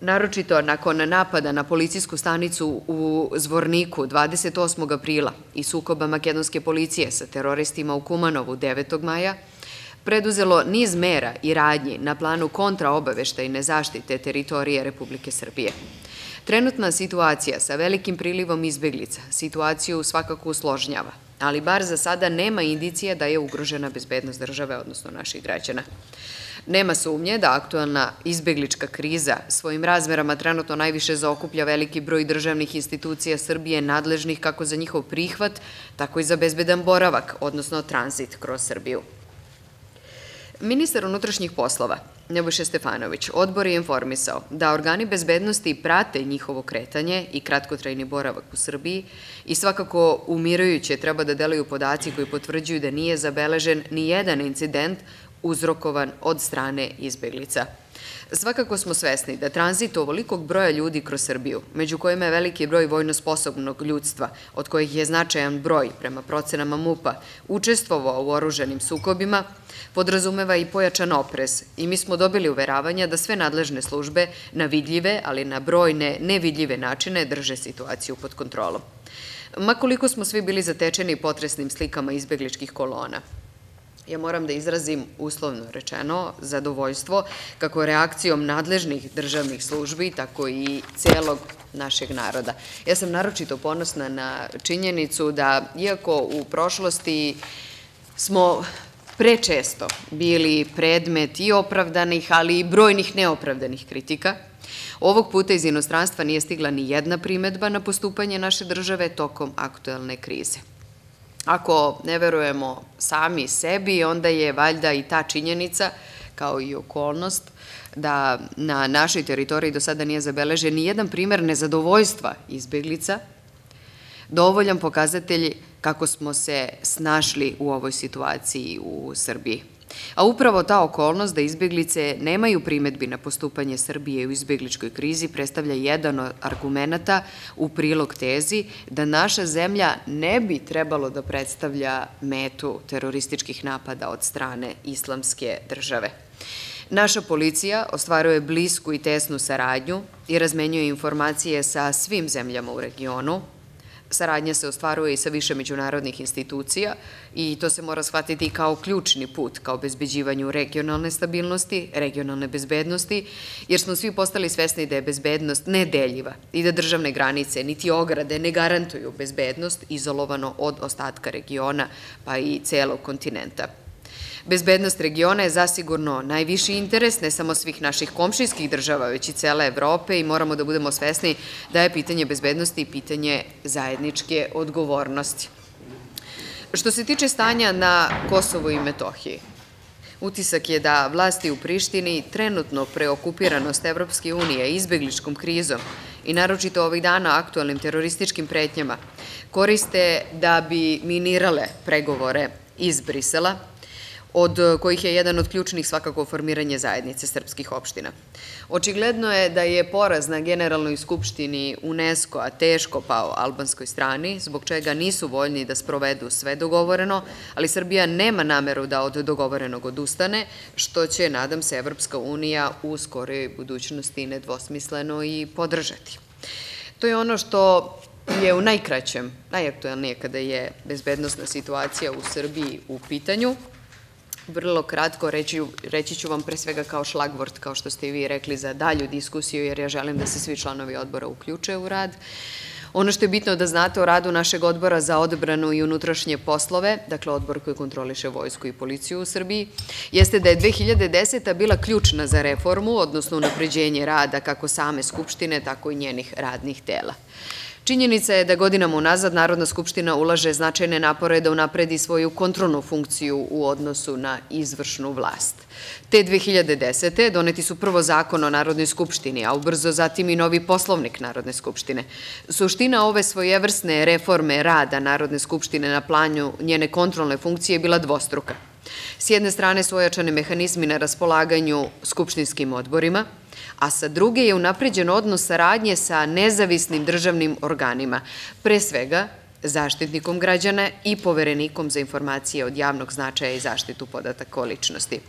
naročito nakon napada na policijsku stanicu u Zvorniku 28. aprila i sukoba makedonske policije sa teroristima u Kumanovu 9. maja, preduzelo niz mera i radnji na planu kontraobaveštajne zaštite teritorije Republike Srbije. Trenutna situacija sa velikim prilivom izbeglica situaciju svakako usložnjava, ali bar za sada nema indicija da je ugrožena bezbednost države, odnosno naših građana. Nema sumnje da aktualna izbeglička kriza svojim razmerama trenutno najviše zaokuplja veliki broj državnih institucija Srbije nadležnih kako za njihov prihvat, tako i za bezbedan boravak, odnosno tranzit kroz Srbiju. Ministar unutrašnjih poslova Nebojša Stefanović odbor je informisao da organi bezbednosti prate njihovo kretanje i kratkotrajni boravak u Srbiji i svakako umirujuće treba da deluju podaci koji potvrđuju da nije zabeležen ni jedan incident uzrokovan od strane izbeglica. Svakako smo svesni da tranzit ovolikog broja ljudi kroz Srbiju, među kojima je veliki broj vojno sposobnog ljudstva, od kojih je značajan broj, prema procenama MUPA, učestvovao u oruženim sukobima, podrazumeva i pojačan oprez i mi smo dobili uveravanja da sve nadležne službe na vidljive, ali na brojne nevidljive načine drže situaciju pod kontrolom. Makoliko smo svi bili zatečeni potresnim slikama izbegličkih kolona, Ja moram da izrazim uslovno rečeno zadovoljstvo kako reakcijom nadležnih državnih službi, tako i celog našeg naroda. Ja sam naročito ponosna na činjenicu da, iako u prošlosti smo prečesto bili predmet i opravdanih, ali i brojnih neopravdanih kritika, ovog puta iz inostranstva nije stigla ni jedna primetba na postupanje naše države tokom aktuelne krize. Ako ne verujemo sami sebi, onda je valjda i ta činjenica, kao i okolnost, da na našoj teritoriji do sada nije zabeležen ni jedan primer nezadovoljstva izbeglica, dovoljan pokazatelj kako smo se snašli u ovoj situaciji u Srbiji. A upravo ta okolnost da izbeglice nemaju primetbi na postupanje Srbije u izbegličkoj krizi predstavlja jedan od argumenta u prilog tezi da naša zemlja ne bi trebalo da predstavlja metu terorističkih napada od strane islamske države. Naša policija ostvaruje blisku i tesnu saradnju i razmenjuje informacije sa svim zemljama u regionu, Saradnja se ostvaruje i sa više međunarodnih institucija i to se mora shvatiti kao ključni put ka obezbeđivanju regionalne stabilnosti, regionalne bezbednosti, jer smo svi postali svesni da je bezbednost nedeljiva i da državne granice niti ograde ne garantuju bezbednost izolovano od ostatka regiona pa i celog kontinenta. Bezbednost regiona je zasigurno najviši interes ne samo svih naših komšijskih država, već i cele Evrope i moramo da budemo svesni da je pitanje bezbednosti i pitanje zajedničke odgovornosti. Što se tiče stanja na Kosovu i Metohiji, utisak je da vlasti u Prištini trenutno preokupiranost Evropske unije izbegličkom krizom i naročito ovih dana aktualnim terorističkim pretnjama koriste da bi minirale pregovore iz Brisela, od kojih je jedan od ključnih svakako formiranje zajednice srpskih opština. Očigledno je da je poraz na Generalnoj skupštini UNESCO-a teško pao albanskoj strani, zbog čega nisu voljni da sprovedu sve dogovoreno, ali Srbija nema nameru da od dogovorenog odustane, što će, nadam se, Evropska unija u skoroj budućnosti nedvosmisleno i podržati. To je ono što je u najkraćem, najaktuelnije kada je bezbednostna situacija u Srbiji u pitanju. Vrlo kratko reći, reći ću vam pre svega kao šlagvort, kao što ste i vi rekli, za dalju diskusiju, jer ja želim da se svi članovi odbora uključe u rad. Ono što je bitno da znate o radu našeg odbora za odbranu i unutrašnje poslove, dakle odbor koji kontroliše vojsku i policiju u Srbiji, jeste da je 2010. bila ključna za reformu, odnosno unapređenje rada kako same Skupštine, tako i njenih radnih tela. Činjenica je da godinama unazad Narodna skupština ulaže značajne napore da unapredi svoju kontrolnu funkciju u odnosu na izvršnu vlast. Te 2010. doneti su prvo zakon o Narodnoj skupštini, a ubrzo zatim i novi poslovnik Narodne skupštine. Suština ove svojevrsne reforme rada Narodne skupštine na planju njene kontrolne funkcije je bila dvostruka. S jedne strane su ojačane mehanizmi na raspolaganju skupštinskim odborima, a sa druge je unapređen odnos saradnje sa nezavisnim državnim organima, pre svega zaštitnikom građana i poverenikom za informacije od javnog značaja i zaštitu podataka o ličnosti.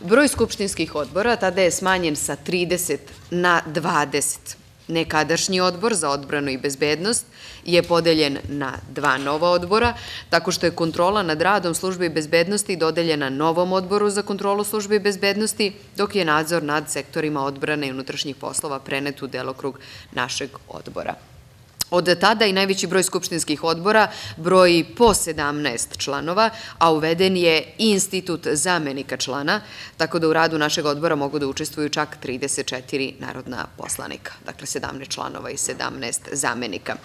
Broj skupštinskih odbora tada je smanjen sa 30 na 20. Nekadašnji odbor za odbranu i bezbednost je podeljen na dva nova odbora, tako što je kontrola nad radom službe bezbednosti dodeljena novom odboru za kontrolu službe bezbednosti, dok je nadzor nad sektorima odbrane i unutrašnjih poslova prenet u delokrug našeg odbora. Od tada i najveći broj skupštinskih odbora broji po 17 članova, a uveden je institut zamenika člana, tako da u radu našeg odbora mogu da učestvuju čak 34 narodna poslanika, dakle 17 članova i 17 zamenika.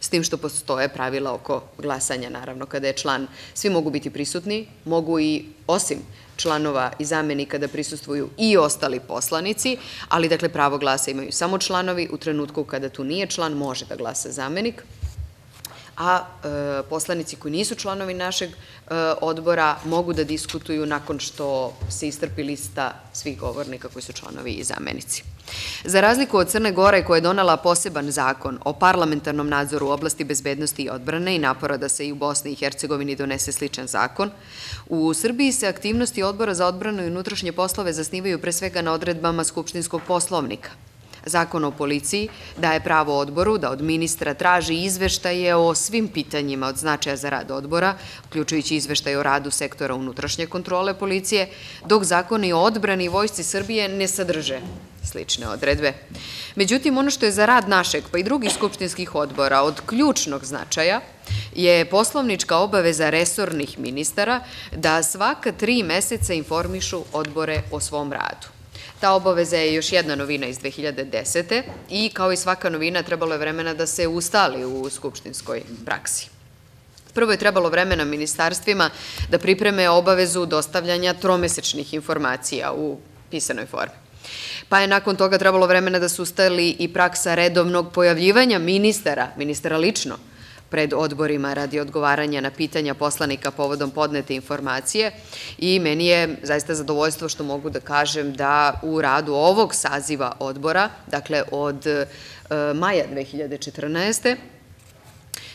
S tim što postoje pravila oko glasanja, naravno, kada je član, svi mogu biti prisutni, mogu i, osim članova i zamenika da prisustvuju i ostali poslanici, ali dakle pravo glasa imaju samo članovi, u trenutku kada tu nije član može da glasa zamenik, a e, poslanici koji nisu članovi našeg e, odbora mogu da diskutuju nakon što se istrpi lista svih govornika koji su članovi i zamenici. Za razliku od Crne Gore koja je donala poseban zakon o parlamentarnom nadzoru u oblasti bezbednosti i odbrane i napora da se i u Bosni i Hercegovini donese sličan zakon, u Srbiji se aktivnosti odbora za odbranu i unutrašnje poslove zasnivaju pre svega na odredbama Skupštinskog poslovnika – Zakon o policiji daje pravo odboru da od ministra traži izveštaje o svim pitanjima od značaja za rad odbora, uključujući izveštaj o radu sektora unutrašnje kontrole policije, dok zakoni o odbrani vojsci Srbije ne sadrže slične odredbe. Međutim, ono što je za rad našeg, pa i drugih skupštinskih odbora od ključnog značaja je poslovnička obaveza resornih ministara da svaka tri meseca informišu odbore o svom radu. Ta obaveza je još jedna novina iz 2010. i kao i svaka novina trebalo je vremena da se ustali u skupštinskoj praksi. Prvo je trebalo vremena ministarstvima da pripreme obavezu dostavljanja tromesečnih informacija u pisanoj formi. Pa je nakon toga trebalo vremena da su ustali i praksa redovnog pojavljivanja ministara, ministara lično, pred odborima radi odgovaranja na pitanja poslanika povodom podnete informacije i meni je zaista zadovoljstvo što mogu da kažem da u radu ovog saziva odbora, dakle od e, maja 2014.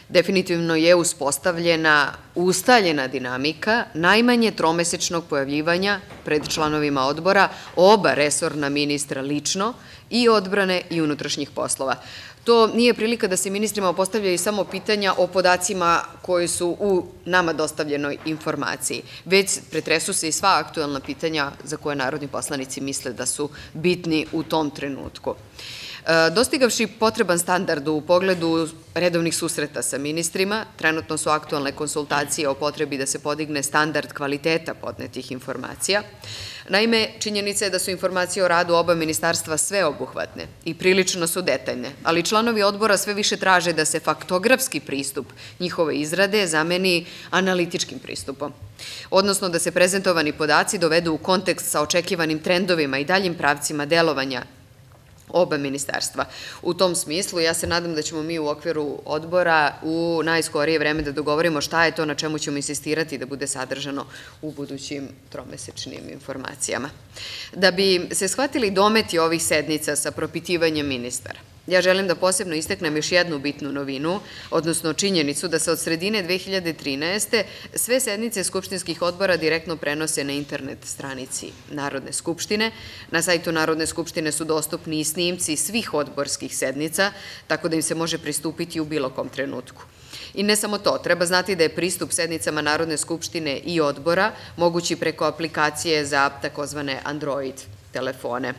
definitivno je uspostavljena ustaljena dinamika najmanje tromesečnog pojavljivanja pred članovima odbora oba resorna ministra lično i odbrane i unutrašnjih poslova. To nije prilika da se ministrima postavljaju samo pitanja o podacima koji su u nama dostavljenoj informaciji, već pretresu se i sva aktuelna pitanja za koje narodni poslanici misle da su bitni u tom trenutku. E, dostigavši potreban standard u pogledu redovnih susreta sa ministrima, trenutno su aktualne konsultacije o potrebi da se podigne standard kvaliteta podnetih informacija. Naime, činjenica je da su informacije o radu oba ministarstva sveobuhvatne i prilično su detaljne, ali članovi odbora sve više traže da se faktografski pristup njihove izrade zameni analitičkim pristupom, odnosno da se prezentovani podaci dovedu u kontekst sa očekivanim trendovima i daljim pravcima delovanja oba ministarstva. U tom smislu ja se nadam da ćemo mi u okviru odbora u najskorije vreme da dogovorimo šta je to na čemu ćemo insistirati da bude sadržano u budućim tromesečnim informacijama. Da bi se shvatili dometi ovih sednica sa propitivanjem ministara, Ja želim da posebno isteknem još jednu bitnu novinu, odnosno činjenicu da se od sredine 2013. sve sednice skupštinskih odbora direktno prenose na internet stranici Narodne skupštine. Na sajtu Narodne skupštine su dostupni i snimci svih odborskih sednica, tako da im se može pristupiti u bilo kom trenutku. I ne samo to, treba znati da je pristup sednicama Narodne skupštine i odbora mogući preko aplikacije za takozvane Android telefone.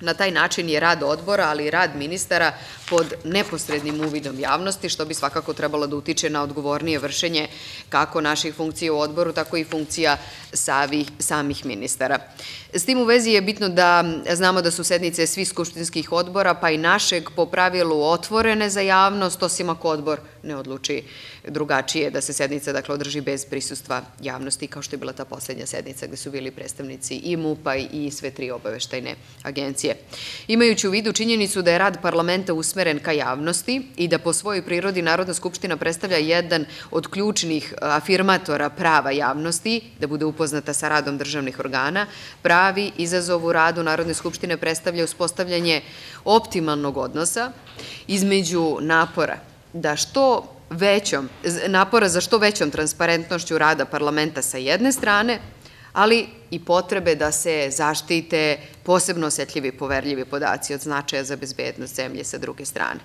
Na taj način je rad odbora, ali i rad ministara pod neposrednim uvidom javnosti, što bi svakako trebalo da utiče na odgovornije vršenje kako naših funkcija u odboru, tako i funkcija samih ministara. S tim u vezi je bitno da znamo da su sednice svih skupštinskih odbora, pa i našeg, po pravilu otvorene za javnost, osim ako odbor ne odluči drugačije da se sednica dakle, održi bez prisustva javnosti, kao što je bila ta poslednja sednica gde su bili predstavnici i MUP-a i sve tri obaveštajne agencije. Imajući u vidu činjenicu da je rad parlamenta usmeren ka javnosti i da po svojoj prirodi Narodna skupština predstavlja jedan od ključnih afirmatora prava javnosti, da bude upoznata sa radom državnih organa, pravi izazov u radu Narodne skupštine predstavlja uspostavljanje optimalnog odnosa između napora da što većom, napora za što većom transparentnošću rada parlamenta sa jedne strane, ali i potrebe da se zaštite posebno osetljivi i poverljivi podaci od značaja za bezbednost zemlje sa druge strane.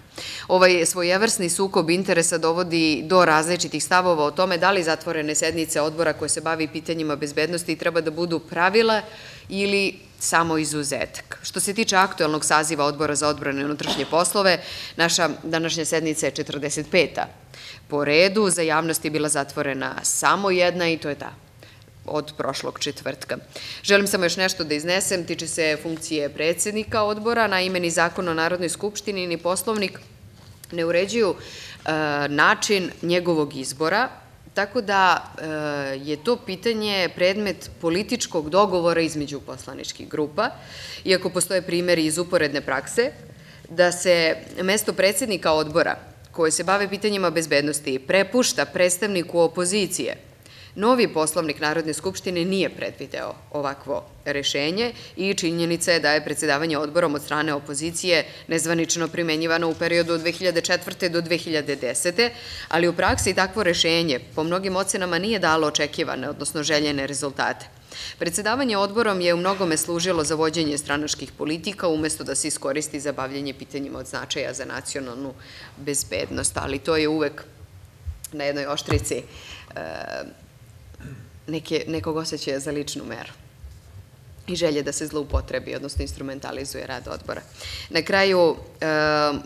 Ovaj svojevrsni sukob interesa dovodi do različitih stavova o tome da li zatvorene sednice odbora koje se bavi pitanjima bezbednosti treba da budu pravila ili samo izuzetak. Što se tiče aktuelnog saziva Odbora za odbranu i unutrašnje poslove, naša današnja sednica je 45. po redu, za javnost je bila zatvorena samo jedna i to je ta od prošlog četvrtka. Želim samo još nešto da iznesem, tiče se funkcije predsednika odbora, na imeni zakon o Narodnoj skupštini ni poslovnik ne uređuju e, način njegovog izbora, tako da e, je to pitanje predmet političkog dogovora između poslaničkih grupa, iako postoje primeri iz uporedne prakse, da se mesto predsednika odbora koje se bave pitanjima bezbednosti prepušta predstavniku opozicije, Novi poslovnik Narodne skupštine nije predvideo ovakvo rešenje i činjenica je da je predsedavanje odborom od strane opozicije nezvanično primenjivano u periodu od 2004. do 2010. ali u praksi takvo rešenje po mnogim ocenama nije dalo očekivane, odnosno željene rezultate. Predsedavanje odborom je u mnogome služilo za vođenje stranačkih politika umesto da se iskoristi za bavljanje pitanjima od značaja za nacionalnu bezbednost, ali to je uvek na jednoj oštrici neke, nekog osjećaja za ličnu meru i želje da se zloupotrebi, odnosno instrumentalizuje rad odbora. Na kraju, e,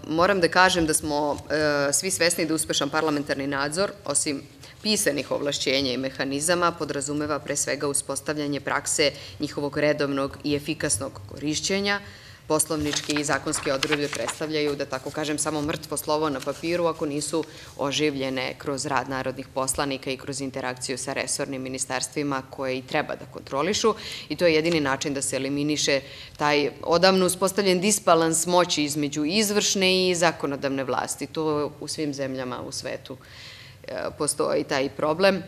moram da kažem da smo e, svi svesni da uspešan parlamentarni nadzor, osim pisanih ovlašćenja i mehanizama, podrazumeva pre svega uspostavljanje prakse njihovog redovnog i efikasnog korišćenja, poslovnički i zakonske odredbe predstavljaju, da tako kažem, samo mrtvo slovo na papiru ako nisu oživljene kroz rad narodnih poslanika i kroz interakciju sa resornim ministarstvima koje i treba da kontrolišu i to je jedini način da se eliminiše taj odavno uspostavljen disbalans moći između izvršne i zakonodavne vlasti. To u svim zemljama u svetu e, postoji taj problem.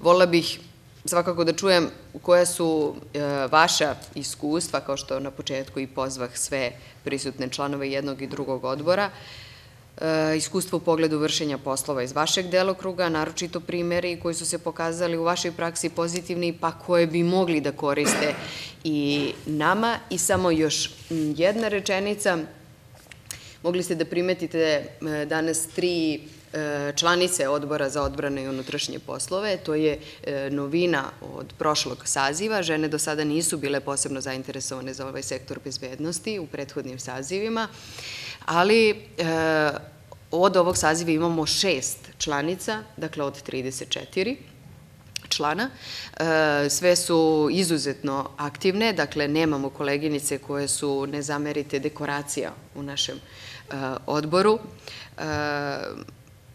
Vola bih svakako da čujem koja su e, vaša iskustva, kao što na početku i pozvah sve prisutne članove jednog i drugog odbora, e, iskustva u pogledu vršenja poslova iz vašeg delokruga, naročito primeri koji su se pokazali u vašoj praksi pozitivni, pa koje bi mogli da koriste i nama. I samo još jedna rečenica, mogli ste da primetite e, danas tri članice Odbora za odbrane i unutrašnje poslove. To je e, novina od prošlog saziva. Žene do sada nisu bile posebno zainteresovane za ovaj sektor bezbednosti u prethodnim sazivima, ali e, od ovog saziva imamo šest članica, dakle od 34 člana. Sve su izuzetno aktivne, dakle nemamo koleginice koje su, ne zamerite, dekoracija u našem odboru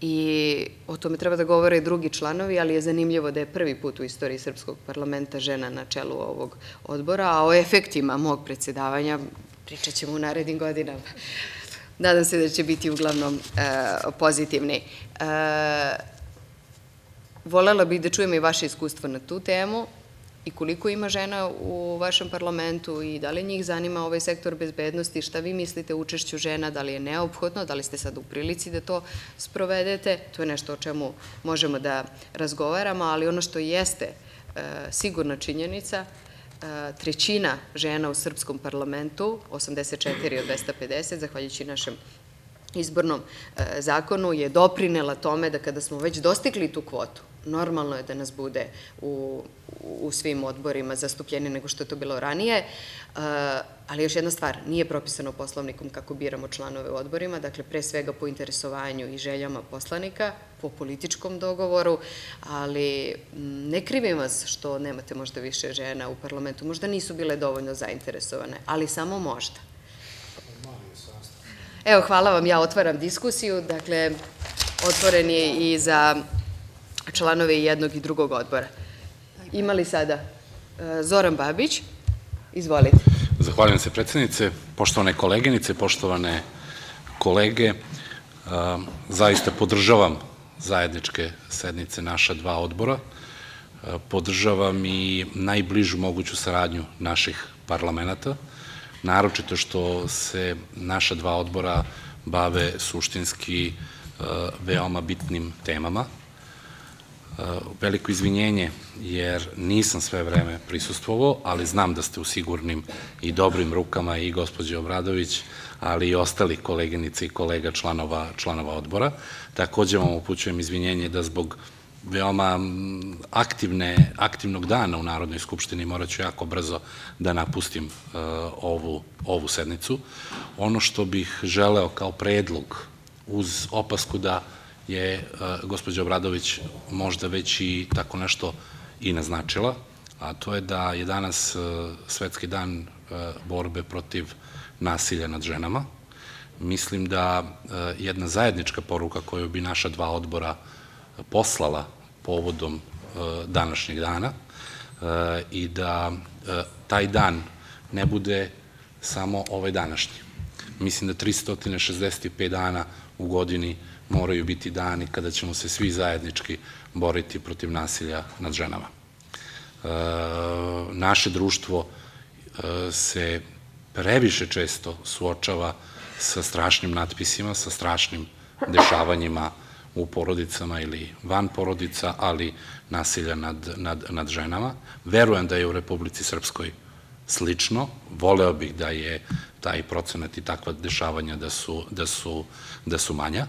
i o tome treba da govore i drugi članovi, ali je zanimljivo da je prvi put u istoriji Srpskog parlamenta žena na čelu ovog odbora, a o efektima mog predsedavanja pričat ćemo u narednim godinama. Nadam se da će biti uglavnom e, pozitivni. E, volela bih da čujem i vaše iskustvo na tu temu i koliko ima žena u vašem parlamentu i da li njih zanima ovaj sektor bezbednosti, šta vi mislite o učešću žena, da li je neophodno, da li ste sad u prilici da to sprovedete, to je nešto o čemu možemo da razgovaramo, ali ono što jeste e, sigurna činjenica, e, trećina žena u srpskom parlamentu, 84 od 250, zahvaljujući našem izbornom e, zakonu, je doprinela tome da kada smo već dostigli tu kvotu, normalno je da nas bude u, u svim odborima zastupljeni nego što je to bilo ranije, Uh, ali još jedna stvar, nije propisano poslovnikom kako biramo članove u odborima, dakle pre svega po interesovanju i željama poslanika, po političkom dogovoru, ali ne krivim vas što nemate možda više žena u parlamentu, možda nisu bile dovoljno zainteresovane, ali samo možda. Evo, hvala vam, ja otvaram diskusiju, dakle, otvoren je i za članove jednog i drugog odbora. Ima li sada? E, Zoran Babić, izvolite. Zahvaljujem se predsednice, poštovane koleginice, poštovane kolege, zaista podržavam zajedničke sednice naša dva odbora, podržavam i najbližu moguću saradnju naših parlamenta, naročito što se naša dva odbora bave suštinski veoma bitnim temama, veliko izvinjenje jer nisam sve vreme prisustvovao, ali znam da ste u sigurnim i dobrim rukama i gospođe Obradović, ali i ostali koleginice i kolega članova, članova odbora. Takođe vam upućujem izvinjenje da zbog veoma aktivne, aktivnog dana u Narodnoj skupštini morat ću jako brzo da napustim uh, ovu, ovu sednicu. Ono što bih želeo kao predlog uz opasku da je e, gospođa Obradović možda već i tako nešto i naznačila, a to je da je danas e, svetski dan e, borbe protiv nasilja nad ženama. Mislim da jedna zajednička poruka koju bi naša dva odbora poslala povodom današnjeg dana i da taj dan ne bude samo ovaj današnji. Mislim da 365 dana u godini moraju biti dani kada ćemo se svi zajednički boriti protiv nasilja nad ženama. E, naše društvo e, se previše često suočava sa strašnim natpisima, sa strašnim dešavanjima u porodicama ili van porodica, ali nasilja nad, nad, nad ženama. Verujem da je u Republici Srpskoj slično. Voleo bih da je taj procenat i takva dešavanja da su, da su, da su manja.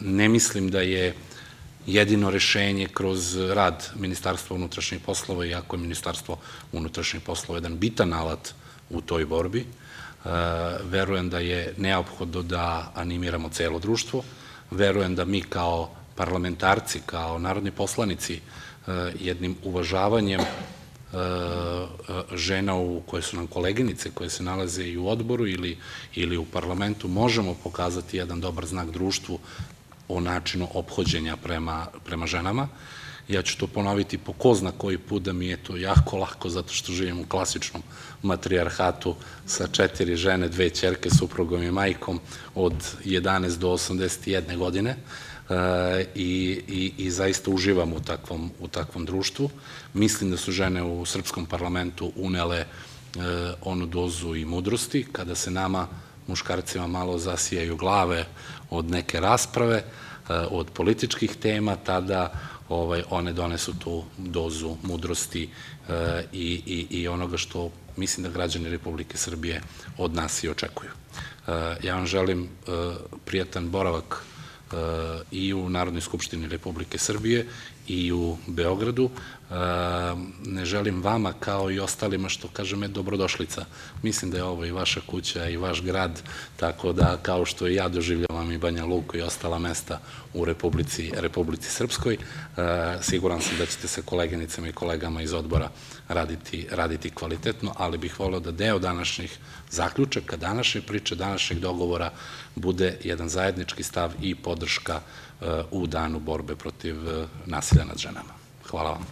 Ne mislim da je jedino rešenje kroz rad Ministarstva unutrašnjih poslova, iako je Ministarstvo unutrašnjih poslova jedan bitan alat u toj borbi. Verujem da je neophodno da animiramo celo društvo. Verujem da mi kao parlamentarci, kao narodni poslanici, jednim uvažavanjem žena u, koje su nam koleginice, koje se nalaze i u odboru ili, ili u parlamentu, možemo pokazati jedan dobar znak društvu o načinu obhođenja prema, prema ženama. Ja ću to ponoviti po ko zna koji put da mi je to jako lako zato što živim u klasičnom matrijarhatu sa četiri žene, dve čerke, suprugom i majkom od 11 do 81 godine i, i, i zaista uživam u takvom, u takvom društvu. Mislim da su žene u srpskom parlamentu unele e, onu dozu i mudrosti, kada se nama, muškarcima, malo zasijaju glave od neke rasprave, e, od političkih tema, tada ovaj, one donesu tu dozu mudrosti e, i, i, i onoga što mislim da građani Republike Srbije od nas i očekuju. Ja vam želim prijatan boravak i u Narodnoj skupštini Republike Srbije i u Beogradu. Ne želim vama kao i ostalima što kažem je dobrodošlica. Mislim da je ovo i vaša kuća i vaš grad, tako da kao što i ja doživljavam i Banja Luku i ostala mesta u Republici, Republici Srpskoj, siguran sam da ćete sa koleginicama i kolegama iz odbora raditi, raditi kvalitetno, ali bih volio da deo današnjih zaključaka, današnje priče, današnjeg dogovora bude jedan zajednički stav i podrška u danu borbe protiv e, nasilja nad ženama. Hvala vam.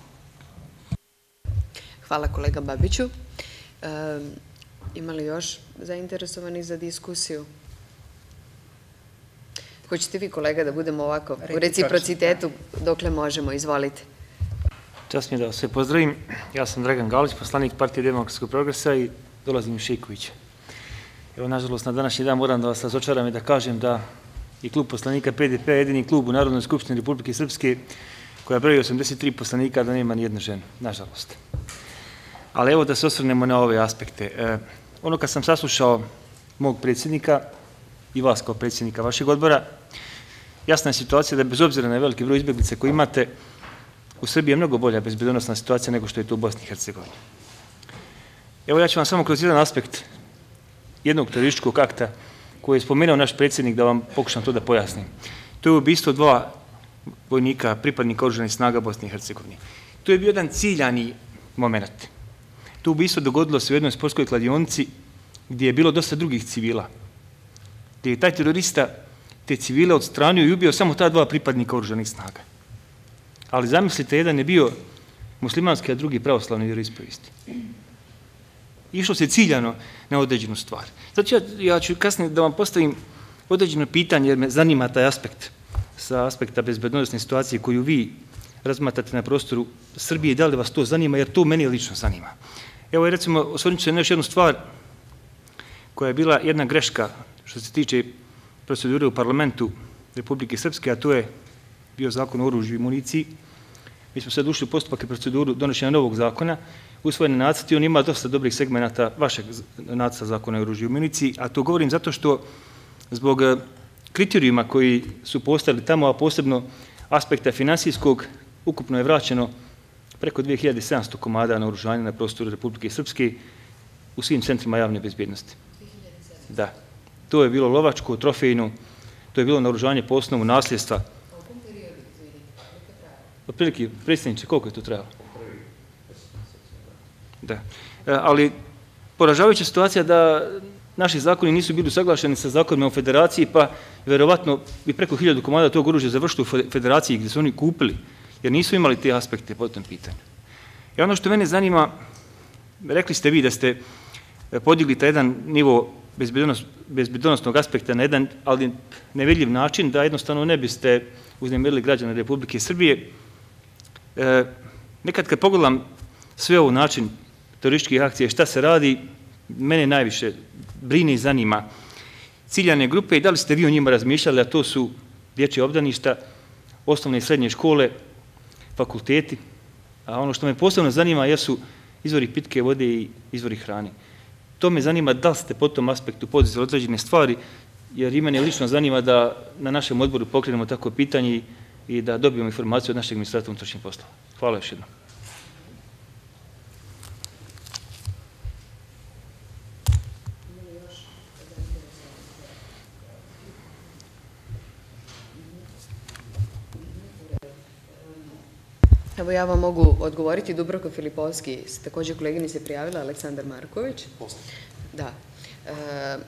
Hvala kolega Babiću. E, ima li još zainteresovani za diskusiju? Hoćete vi, kolega, da budemo ovako u reciprocitetu dokle možemo? Izvolite. Čast mi da sve pozdravim. Ja sam Dragan Galić, poslanik Partije demokratskog progresa i dolazim iz Šikovića. Evo, nažalost, na današnji dan moram da vas razočaram i da kažem da i klub poslanika PDP jedini klub u Narodnoj skupštini Republike Srpske koja broji 83 poslanika, da nema ni jednu ženu, nažalost. Ali evo da se osvrnemo na ove aspekte. E, ono kad sam saslušao mog predsjednika i vas kao predsjednika vašeg odbora, jasna je situacija da bez obzira na veliki broj izbjeglice koji imate, u Srbiji je mnogo bolja bezbedonosna situacija nego što je to u Bosni i Hercegovini. Evo ja ću vam samo kroz jedan aspekt jednog terorističkog akta koji je spomenuo naš predsjednik da vam pokušam to da pojasnim. To je ubistvo dva vojnika, pripadnika oružanih snaga Bosne i Hercegovine. To je bio jedan ciljani moment. To ubistvo dogodilo se u jednoj sportskoj kladionici gdje je bilo dosta drugih civila. Gdje je taj terorista te civile odstranio i ubio samo ta dva pripadnika oružanih snaga. Ali zamislite, jedan je bio muslimanski, a drugi pravoslavni vjeroispovisti. Išlo se ciljano na određenu stvar. Zato ja, ja ću kasnije da vam postavim određeno pitanje, jer me zanima taj aspekt sa aspekta bezbednostne situacije koju vi razmatate na prostoru Srbije, da li vas to zanima, jer to meni lično zanima. Evo, recimo, osvrnut ću se na još jednu stvar koja je bila jedna greška što se tiče procedure u parlamentu Republike Srpske, a to je bio zakon o oružju i municiji. Mi smo sad ušli u postupak i proceduru donošenja novog zakona, usvojene nacrti, on ima dosta dobrih segmenta vašeg nacrta zakona o oružju i municiji, a to govorim zato što zbog eh, kriterijuma koji su postali tamo, a posebno aspekta finansijskog, ukupno je vraćeno preko 2700 komada na oružanje na prostoru Republike Srpske u svim centrima javne bezbjednosti. Da. To je bilo lovačko, trofejno, to je bilo naoružanje po osnovu nasljedstva. Otprilike, predsjedniče, koliko je to trebalo? Da. E, ali poražavajuća situacija da naši zakoni nisu bili usaglašeni sa zakonima u federaciji, pa verovatno bi preko hiljadu komada tog oružja završilo u federaciji gdje su oni kupili, jer nisu imali te aspekte po tom pitanju. I ono što mene zanima, rekli ste vi da ste podigli taj jedan nivo bezbednost, bezbednostnog aspekta na jedan, ali nevidljiv način, da jednostavno ne biste uznemirili građane Republike Srbije. E, nekad kad pogledam sve ovo način terorističkih akcija, šta se radi, mene najviše brine i zanima ciljane grupe i da li ste vi o njima razmišljali, a to su dječje obdaništa, osnovne i srednje škole, fakulteti, a ono što me posebno zanima jesu izvori pitke vode i izvori hrane. To me zanima da li ste po tom aspektu podizali određene stvari, jer i mene lično zanima da na našem odboru pokrenemo tako pitanje i da dobijemo informaciju od našeg ministarstva unutrašnjih poslova. Hvala još jednom. Evo ja vam mogu odgovoriti. Dubravko Filipovski, takođe kolegini se prijavila, Aleksandar Marković. Da. E,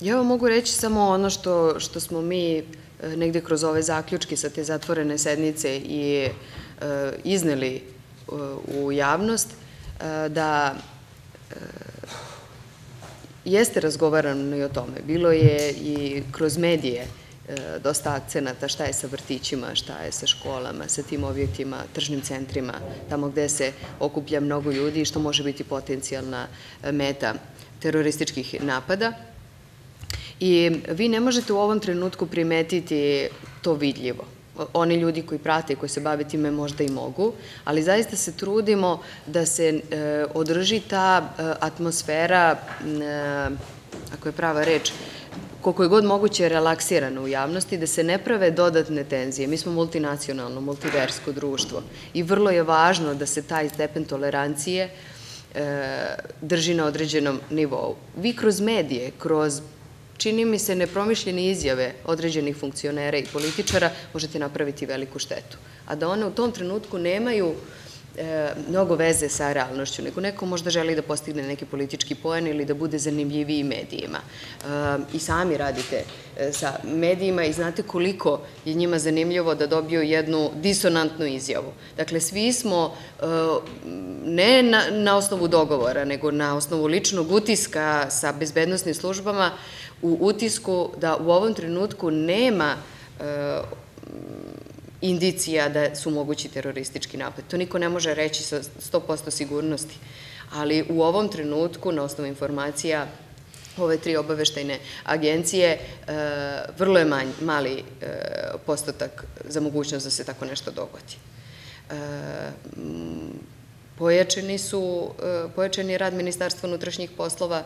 ja vam mogu reći samo ono što, što smo mi e, negde kroz ove zaključke sa te zatvorene sednice i e, izneli u javnost, da jeste razgovarano i o tome. Bilo je i kroz medije dosta akcenata šta je sa vrtićima, šta je sa školama, sa tim objektima, tržnim centrima, tamo gde se okuplja mnogo ljudi i što može biti potencijalna e, meta terorističkih napada. I vi ne možete u ovom trenutku primetiti to vidljivo. Oni ljudi koji prate i koji se bave time možda i mogu, ali zaista se trudimo da se e, održi ta atmosfera, ako je prava reč, koliko je god moguće relaksirano u javnosti, da se ne prave dodatne tenzije. Mi smo multinacionalno, multiversko društvo i vrlo je važno da se taj stepen tolerancije e, drži na određenom nivou. Vi kroz medije, kroz čini mi se nepromišljene izjave određenih funkcionera i političara možete napraviti veliku štetu. A da one u tom trenutku nemaju e, mnogo veze sa realnošću, nego neko možda želi da postigne neki politički poen ili da bude zanimljiviji medijima. E, I sami radite e, sa medijima i znate koliko je njima zanimljivo da dobiju jednu disonantnu izjavu. Dakle, svi smo ne na, osnovu dogovora, nego na osnovu ličnog utiska sa bezbednostnim službama u utisku da u ovom trenutku nema indicija da su mogući teroristički napad. To niko ne može reći sa 100% sigurnosti. Ali u ovom trenutku, na osnovu informacija ove tri obaveštajne agencije, e, vrlo je mali e, postotak za mogućnost da se tako nešto dogodi. E, pojačeni su, pojačeni rad Ministarstva unutrašnjih poslova,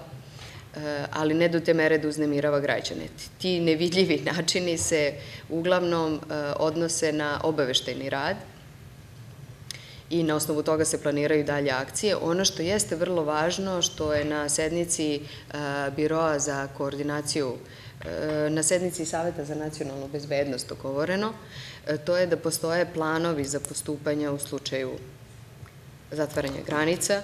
ali ne do te mere da uznemirava građane. Ti nevidljivi načini se uglavnom e, odnose na obaveštajni rad i na osnovu toga se planiraju dalje akcije. Ono što jeste vrlo važno, što je na sednici e, Biroa za koordinaciju na sednici Saveta za nacionalnu bezbednost dogovoreno, to je da postoje planovi za postupanje u slučaju zatvaranja granica,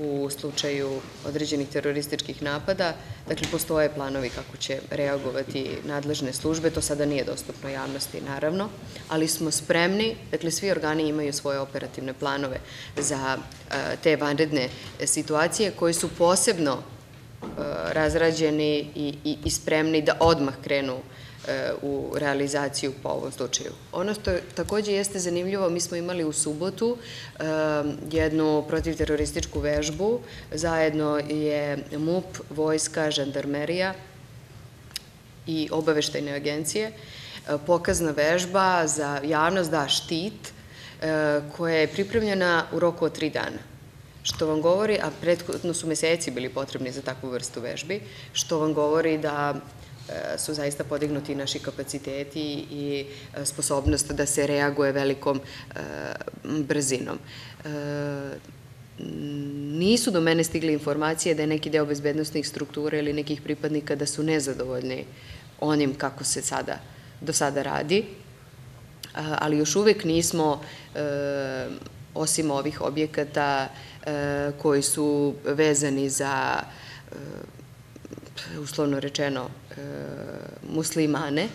u slučaju određenih terorističkih napada. Dakle, postoje planovi kako će reagovati nadležne službe, to sada nije dostupno javnosti, naravno, ali smo spremni, dakle, svi organi imaju svoje operativne planove za e, te vanredne situacije koji su posebno e, razrađeni i spremni da odmah krenu u realizaciju po ovom slučaju. Ono što takođe jeste zanimljivo, mi smo imali u subotu e, jednu protivterorističku vežbu, zajedno je MUP, vojska, žandarmerija i obaveštajne agencije, e, pokazna vežba za javnost da štit, koja je pripremljena u roku od tri dana. Što vam govori, a prethodno su meseci bili potrebni za takvu vrstu vežbi, što vam govori da su zaista podignuti naši kapaciteti i e, sposobnost da se reaguje velikom e, brzinom. E, nisu do mene stigle informacije da je neki deo bezbednostnih struktura ili nekih pripadnika da su nezadovoljni onim kako se sada, do sada radi, ali još uvek nismo, osim ovih objekata koji su vezani za uslovno rečeno, muslimane,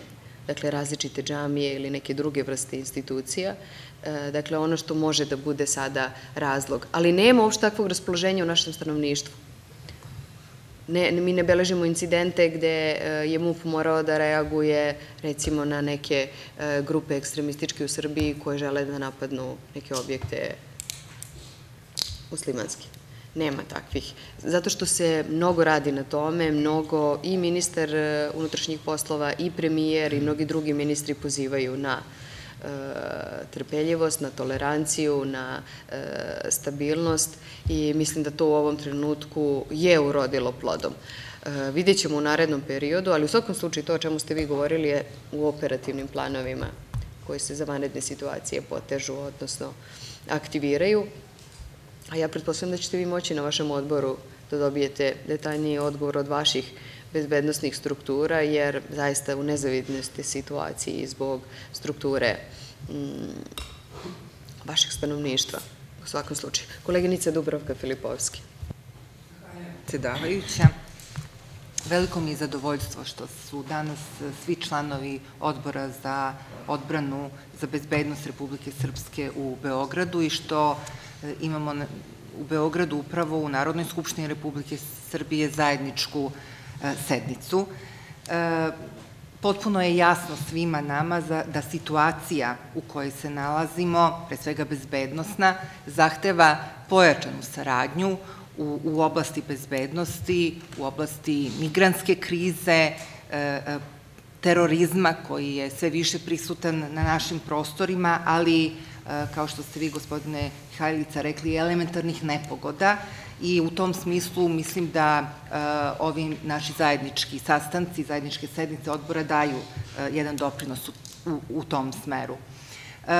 dakle različite džamije ili neke druge vrste institucija, e, dakle ono što može da bude sada razlog. Ali nema uopšte takvog raspoloženja u našem stanovništvu. Ne, mi ne beležimo incidente gde e, je MUP morao da reaguje recimo na neke grupe ekstremističke u Srbiji koje žele da napadnu neke objekte muslimanski. Nema takvih. Zato što se mnogo radi na tome, mnogo i ministar e, unutrašnjih poslova i premijer i mnogi drugi ministri pozivaju na e, trpeljivost, na toleranciju, na e, stabilnost i mislim da to u ovom trenutku je urodilo plodom. Vidjet ćemo u narednom periodu, ali u svakom slučaju to o čemu ste vi govorili je u operativnim planovima koji se za vanredne situacije potežu, odnosno aktiviraju. A ja pretpostavljam da ćete vi moći na vašem odboru da dobijete detaljniji odgovor od vaših bezbednostnih struktura, jer zaista u nezavidnosti situaciji zbog strukture mm, vašeg stanovništva u svakom slučaju. Koleginica Dubrovka Filipovski. Predsedavajuća, veliko mi je zadovoljstvo što su danas svi članovi odbora za odbranu za bezbednost Republike Srpske u Beogradu i što E, imamo u Beogradu upravo u Narodnoj skupštini Republike Srbije zajedničku e, sednicu. Potpuno je jasno svima nama da situacija u kojoj se nalazimo, pre svega bezbednostna, zahteva pojačanu saradnju u oblasti bezbednosti, u oblasti migranske krize, terorizma koji je sve više prisutan na našim prostorima, ali kao što ste vi, gospodine Mihajlica, rekli, elementarnih nepogoda i u tom smislu mislim da e, ovi naši zajednički sastanci, zajedničke sednice odbora daju e, jedan doprinos u tom smeru. E,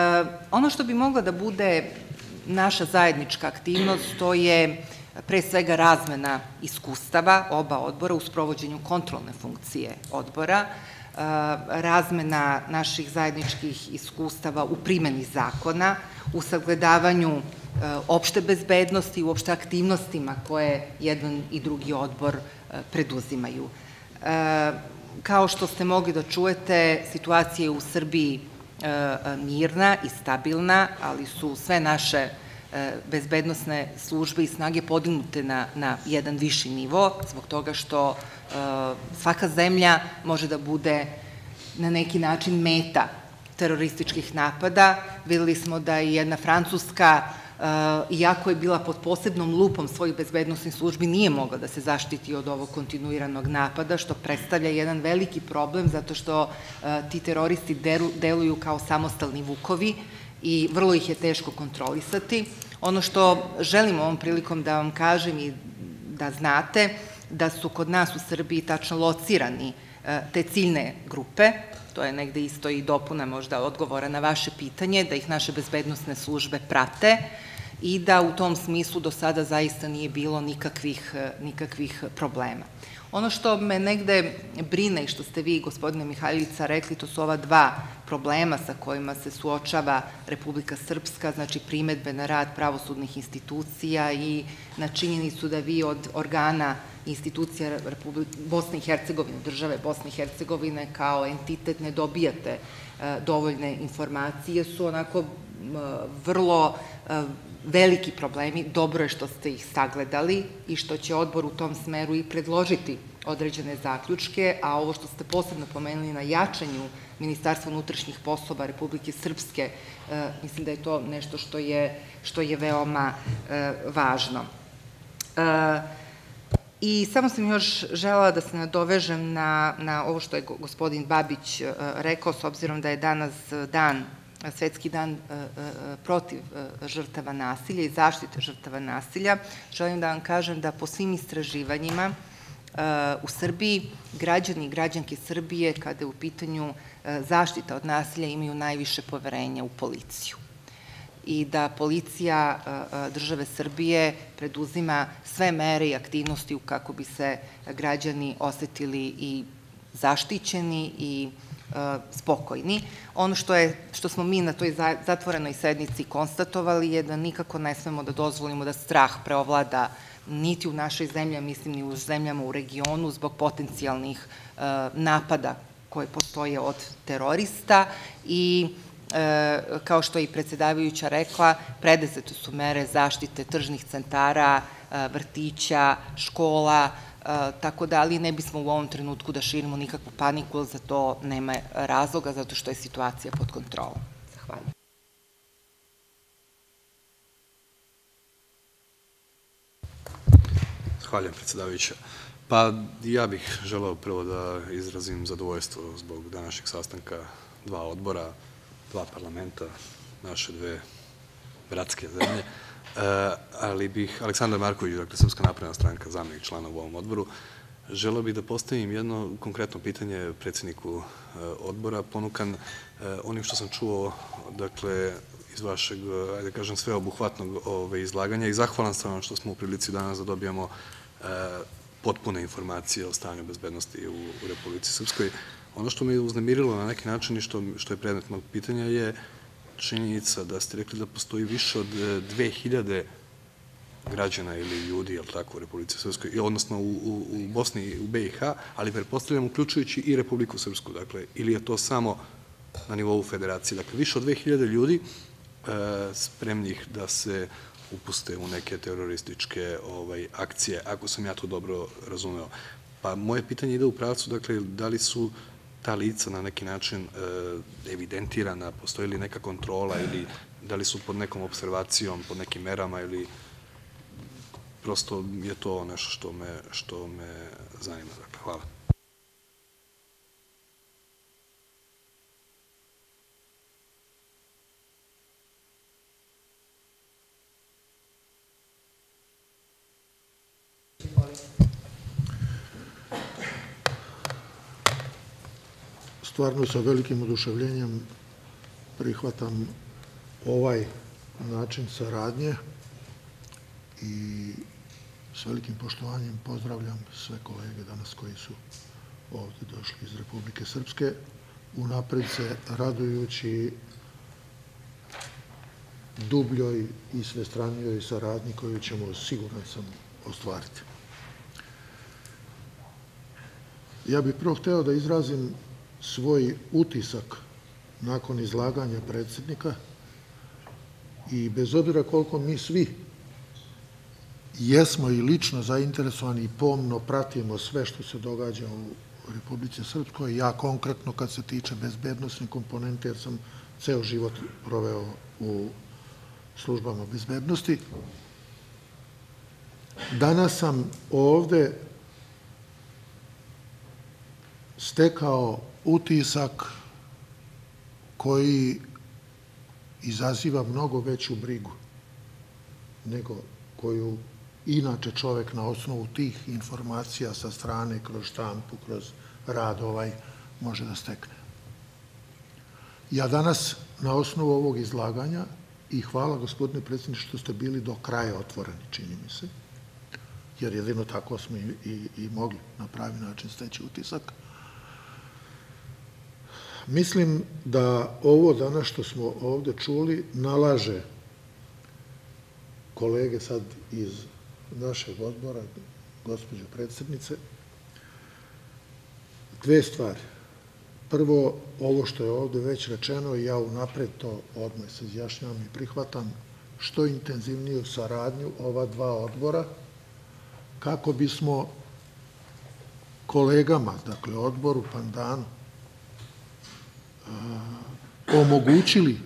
ono što bi mogla da bude naša zajednička aktivnost, to je pre svega razmena iskustava oba odbora u sprovođenju kontrolne funkcije odbora, razmena naših zajedničkih iskustava u primeni zakona, u sagledavanju e, opšte bezbednosti, u opšte aktivnostima koje jedan i drugi odbor e, preduzimaju. E, kao što ste mogli da čujete, situacija je u Srbiji mirna i stabilna, ali su sve naše bezbednostne službe i snage podignute na, na jedan viši nivo, zbog toga što svaka zemlja može da bude na neki način meta terorističkih napada. Videli smo da i jedna Francuska, iako je bila pod posebnom lupom svojih bezbednostnih službi, nije mogla da se zaštiti od ovog kontinuiranog napada, što predstavlja jedan veliki problem, zato što ti teroristi deluju kao samostalni vukovi i vrlo ih je teško kontrolisati. Ono što želim ovom prilikom da vam kažem i da znate, da su kod nas u Srbiji tačno locirani e, te ciljne grupe, to je negde isto i dopuna možda odgovora na vaše pitanje, da ih naše bezbednostne službe prate i da u tom smislu do sada zaista nije bilo nikakvih, e, nikakvih problema. Ono što me negde brine i što ste vi, gospodine Mihajlica, rekli, to su ova dva problema sa kojima se suočava Republika Srpska, znači primetbe na rad pravosudnih institucija i na činjenicu da vi od organa institucija Bosne i Hercegovine, države Bosne i Hercegovine kao entitet ne dobijate e, dovoljne informacije, su onako vrlo e, veliki problemi. Dobro je što ste ih sagledali i što će odbor u tom smeru i predložiti određene zaključke, a ovo što ste posebno pomenuli na jačanju Ministarstva unutrašnjih poslova Republike Srpske, e, mislim da je to nešto što je, što je veoma e, važno. I samo sam još žela da se nadovežem na, na ovo što je gospodin Babić rekao, s obzirom da je danas dan Svetski dan protiv žrtava nasilja i zaštite žrtava nasilja, želim da vam kažem da po svim istraživanjima u Srbiji građani i građanke Srbije kada je u pitanju zaštita od nasilja imaju najviše poverenja u policiju. I da policija države Srbije preduzima sve mere i aktivnosti kako bi se građani osetili i zaštićeni i spokojni. Ono što, je, što smo mi na toj zatvorenoj sednici konstatovali je da nikako ne smemo da dozvolimo da strah preovlada niti u našoj zemlji, mislim ni u zemljama u regionu, zbog potencijalnih e, napada koje postoje od terorista i e, kao što je i predsedavajuća rekla, predezete su mere zaštite tržnih centara, vrtića, škola, tako da, ali ne bismo u ovom trenutku da širimo nikakvu paniku, za to nema razloga, zato što je situacija pod kontrolom. Zahvaljujem. Zahvaljujem, predsedavajuća. Pa ja bih želeo prvo da izrazim zadovoljstvo zbog današnjeg sastanka dva odbora, dva parlamenta, naše dve bratske zemlje. Eh, ali bih, Aleksandar Marković, dakle Srpska napravna stranka, zamljeg člana u ovom odboru, želeo bih da postavim jedno konkretno pitanje predsedniku eh, odbora, ponukan eh, onim što sam čuo, dakle, iz vašeg, ajde da kažem, sveobuhvatnog ove, izlaganja i zahvalan sam vam što smo u prilici danas da dobijamo potpune informacije o stanju bezbednosti u, u Republici Srpskoj. Ono što me uznemirilo na neki način i što, što je predmet mog pitanja je činjenica da ste rekli da postoji više od 2000 e, građana ili ljudi, jel tako, u Republici Srpskoj, odnosno u, u, u Bosni, u BiH, ali pretpostavljam uključujući i Republiku Srpsku, dakle, ili je to samo na nivou federacije. Dakle, više od 2000 ljudi e, spremnih da se upuste u neke terorističke ovaj, akcije, ako sam ja to dobro razumeo. Pa moje pitanje ide u pravcu, dakle, da li su ta lica na neki način e, evidentirana, postoji li neka kontrola ili da li su pod nekom observacijom, pod nekim merama ili prosto je to nešto što me, što me zanima. Dakle, hvala. Stvarno sa velikim oduševljenjem prihvatam ovaj način saradnje i s velikim poštovanjem pozdravljam sve kolege danas koji su ovde došli iz Republike Srpske, unapred se radujući dubljoj i svestranijoj saradnji koju ćemo, siguran sam, ostvariti. Ja bih prvo hteo da izrazim svoj utisak nakon izlaganja predsednika i bez obzira koliko mi svi jesmo i lično zainteresovani i pomno pratimo sve što se događa u Republici Srpskoj, ja konkretno kad se tiče bezbednostne komponente, jer sam ceo život proveo u službama bezbednosti. Danas sam ovde stekao utisak koji izaziva mnogo veću brigu nego koju inače čovek na osnovu tih informacija sa strane, kroz štampu, kroz rad ovaj, može da stekne. Ja danas, na osnovu ovog izlaganja, i hvala gospodine predsjedniče što ste bili do kraja otvoreni, čini mi se, jer jedino tako smo i, i, i mogli na pravi način steći utisak. Mislim da ovo danas što smo ovde čuli nalaže kolege sad iz našeg odbora, gospođo predsednice, dve stvari. Prvo, ovo što je ovde već rečeno, ja unapred to odmah se izjašnjavam i prihvatam, što intenzivniju saradnju ova dva odbora, kako bismo kolegama, dakle odboru Pandanu, omogućili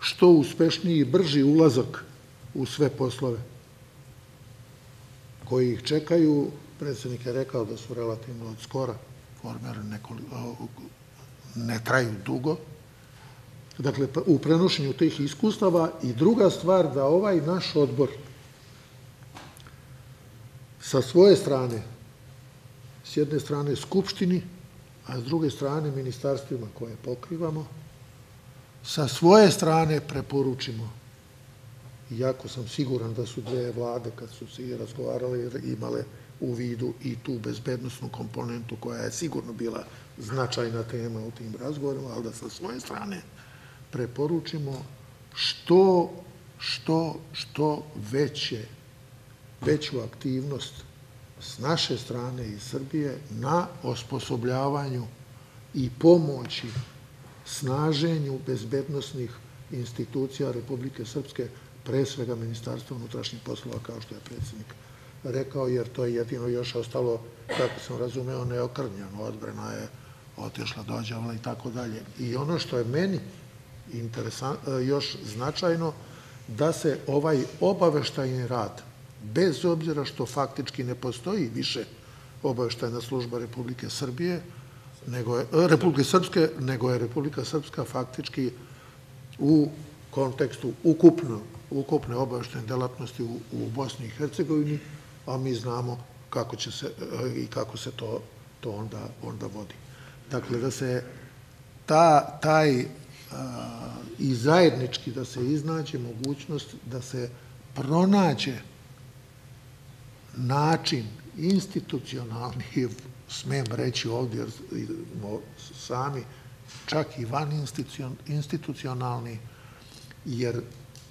što uspešniji i brži ulazak u sve poslove koji ih čekaju. Predsednik je rekao da su relativno od skora formirani ne traju dugo. Dakle, u prenošenju tih iskustava i druga stvar da ovaj naš odbor sa svoje strane, s jedne strane Skupštini, a s druge strane ministarstvima koje pokrivamo, sa svoje strane preporučimo, iako sam siguran da su dve vlade kad su se i razgovarale imale u vidu i tu bezbednostnu komponentu koja je sigurno bila značajna tema u tim razgovorima, ali da sa svoje strane preporučimo što, što, što veće, veću aktivnost s naše strane iz Srbije na osposobljavanju i pomoći snaženju bezbednostnih institucija Republike Srpske, pre svega Ministarstva unutrašnjih poslova, kao što je predsednik rekao, jer to je jedino još ostalo, kako sam razumeo, neokrnjeno. Odbrana je otišla, dođavala i tako dalje. I ono što je meni još značajno, da se ovaj obaveštajni rad, bez obzira što faktički ne postoji više obaveštajna služba Republike Srbije, nego je, Republike Srpske, nego je Republika Srpska faktički u kontekstu ukupno, ukupne obaveštajne delatnosti u, Bosni i Hercegovini, a mi znamo kako će se i kako se to, to onda, onda vodi. Dakle, da se ta, taj a, i zajednički da se iznađe mogućnost da se pronađe način institucionalni, smem reći ovdje, jer sami čak i van institucionalni, jer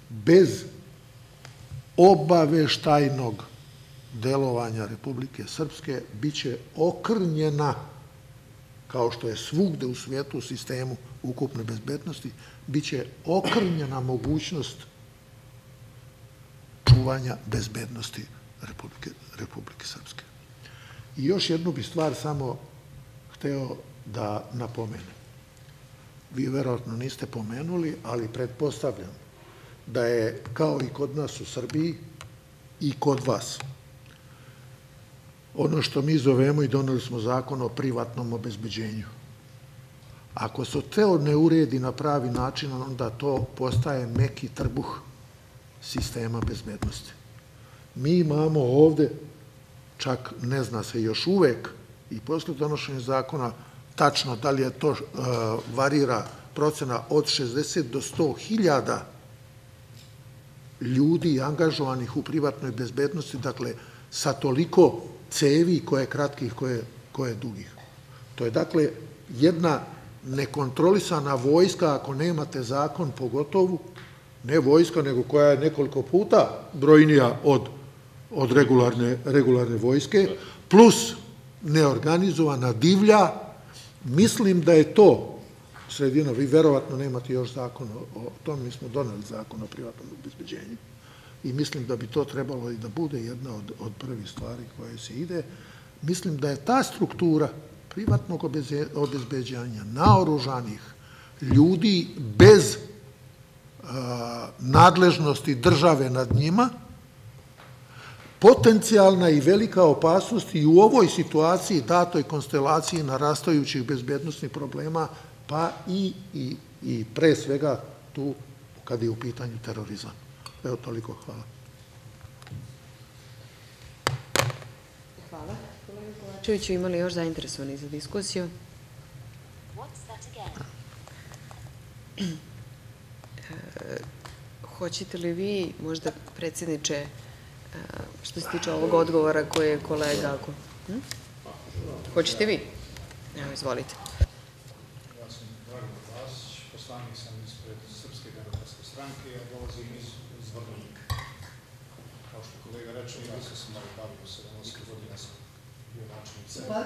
bez obaveštajnog delovanja Republike Srpske biće okrnjena kao što je svugde u svijetu u sistemu ukupne bezbednosti, bit će okrnjena mogućnost čuvanja bezbednosti Republike, Republike Srpske. I još jednu bi stvar samo hteo da napomenem. Vi verovatno niste pomenuli, ali pretpostavljam da je kao i kod nas u Srbiji i kod vas ono što mi zovemo i doneli smo zakon o privatnom obezbeđenju. Ako se to ne uredi na pravi način, onda to postaje meki trbuh sistema bezbednosti. Mi imamo ovde, čak ne zna se još uvek, i posle donošenja zakona, tačno da li je to uh, varira procena od 60 do 100 hiljada ljudi angažovanih u privatnoj bezbednosti, dakle, sa toliko cevi, koje kratkih, koje, koje dugih. To je dakle jedna nekontrolisana vojska, ako nemate zakon pogotovu, ne vojska, nego koja je nekoliko puta brojnija od, od regularne, regularne vojske, plus neorganizovana divlja, mislim da je to sredina, vi verovatno nemate još zakon o, tom, mi smo doneli zakon o privatnom obezbeđenju, i mislim da bi to trebalo i da bude jedna od, od prvih stvari koje se ide. Mislim da je ta struktura privatnog obezbeđanja naoružanih ljudi bez a, nadležnosti države nad njima, potencijalna i velika opasnost i u ovoj situaciji, datoj konstelaciji narastajućih bezbednostnih problema, pa i, i, i pre svega tu kad je u pitanju terorizam. Evo toliko, hvala. Čujuću, imali još zainteresovani za diskusiju? E, Hoćete li vi, možda predsjedniče, što se tiče ovog odgovora koji je kolega... ako- Hm? Hoćete vi? Evo, izvolite. Ja sam Dragan Vasić, poslanik sam ispred Srpske demokratske stranke, ja dolazim iz, iz. Kao što kolega reče, ja sam se malo bavio 70 godina sam bio načelnik centra.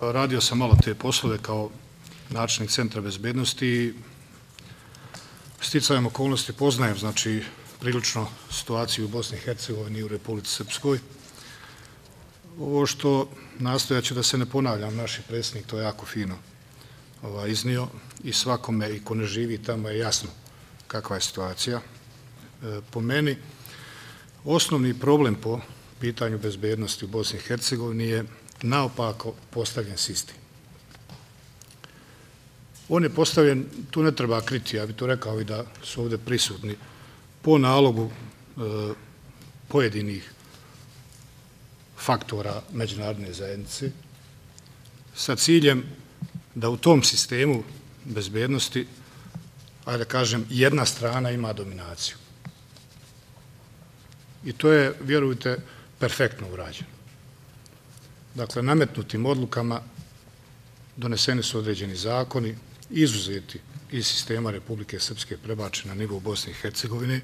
Radio sam malo te poslove kao načelnik centra bezbednosti i sticajem okolnosti poznajem, znači, prilično situaciju u Bosni i Hercegovini i u Republici Srpskoj. Ovo što nastojaću da se ne ponavljam, naši predsjednik to jako fino ovaj, iznio i svakome i ko ne živi tamo je jasno kakva je situacija. E, po meni, osnovni problem po pitanju bezbednosti u Bosni i Hercegovini je naopako postavljen sistem. On je postavljen, tu ne treba kriti, ja bih to rekao i da su ovde prisutni, po nalogu e, pojedinih faktora međunarodne zajednice sa ciljem da u tom sistemu bezbednosti, ajde da kažem, jedna strana ima dominaciju. I to je, vjerujte, perfektno urađeno. Dakle, nametnutim odlukama doneseni su određeni zakoni, izuzeti iz sistema Republike Srpske prebačeni na nivou Bosne i Hercegovine.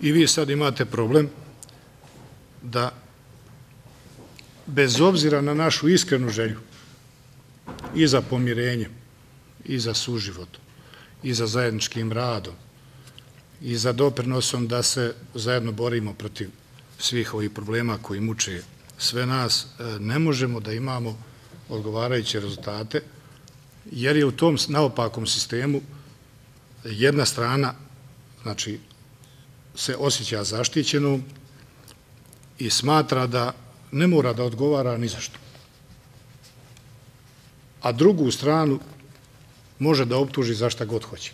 I vi sad imate problem da bez obzira na našu iskrenu želju i za pomirenjem, i za suživotom, i za zajedničkim radom, i za doprinosom da se zajedno borimo protiv svih ovih problema koji muče sve nas, e, ne možemo da imamo odgovarajuće rezultate, jer je u tom naopakom sistemu jedna strana, znači, se osjeća zaštićenom i smatra da ne mora da odgovara ni za što. A drugu stranu može da optuži za šta god hoće.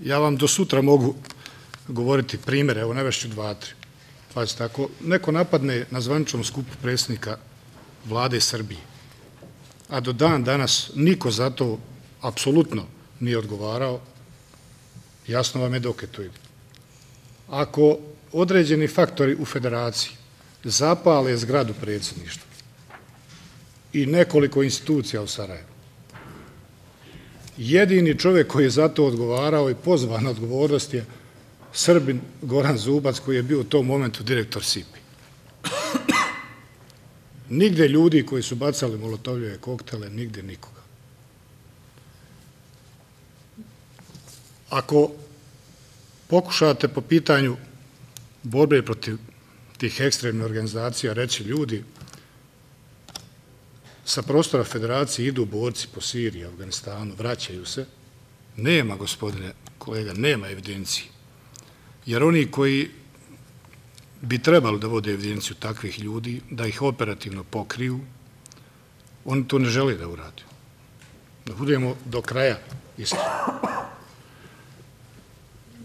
Ja vam do sutra mogu govoriti primere, evo navešću dva, tri. Pazite, ako neko napadne na zvaničnom skupu predsjednika vlade Srbije, a do dan danas niko za to apsolutno nije odgovarao, jasno vam je dok je to ide. Ako određeni faktori u federaciji zapale zgradu predsjedništva i nekoliko institucija u Sarajevu, jedini čovjek koji je za to odgovarao i pozvan odgovornost je Srbin Goran Zubac koji je bio u tom momentu direktor SIPI. Nigde ljudi koji su bacali molotovljeve koktele, nigde nikoga. Ako pokušate po pitanju borbe protiv tih ekstremnih organizacija reći ljudi sa prostora federacije idu borci po Siriji, Afganistanu, vraćaju se, nema, gospodine kolega, nema evidencije. Jer oni koji bi trebali da vode evidenciju takvih ljudi, da ih operativno pokriju, oni to ne žele da urade. Da budemo do kraja iskreni.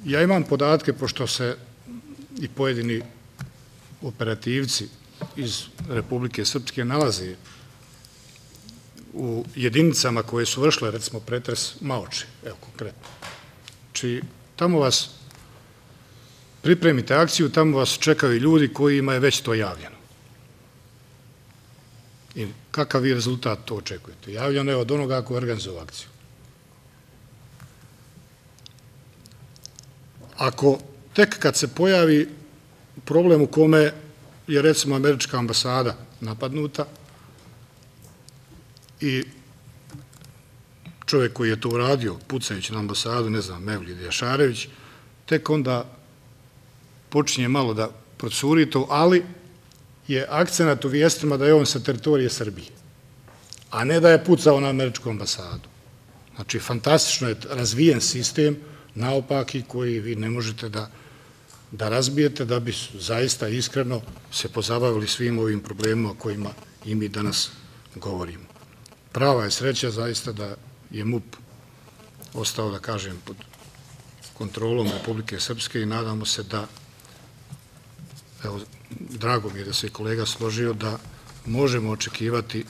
Ja imam podatke, pošto se i pojedini operativci iz Republike Srpske nalaze u jedinicama koje su vršile, recimo, pretres Maoči, evo konkretno. Či tamo vas pripremite akciju, tamo vas čekaju ljudi kojima je već to javljeno. I kakav vi rezultat to očekujete? Javljeno je od onoga ko je organizovao akciju. Ako tek kad se pojavi problem u kome je recimo američka ambasada napadnuta i čovjek koji je to uradio, pucajući na ambasadu, ne znam, Mevlid Jašarević, tek onda počinje malo da procuri to, ali je akcenat u vijestima da je on sa teritorije Srbije, a ne da je pucao na američku ambasadu. Znači, fantastično je razvijen sistem, naopaki, koji vi ne možete da da razbijete da bi zaista iskreno se pozabavili svim ovim problemima o kojima i mi danas govorimo. Prava je sreća zaista da je MUP ostao, da kažem, pod kontrolom Republike Srpske i nadamo se da evo, drago mi je da se kolega složio da možemo očekivati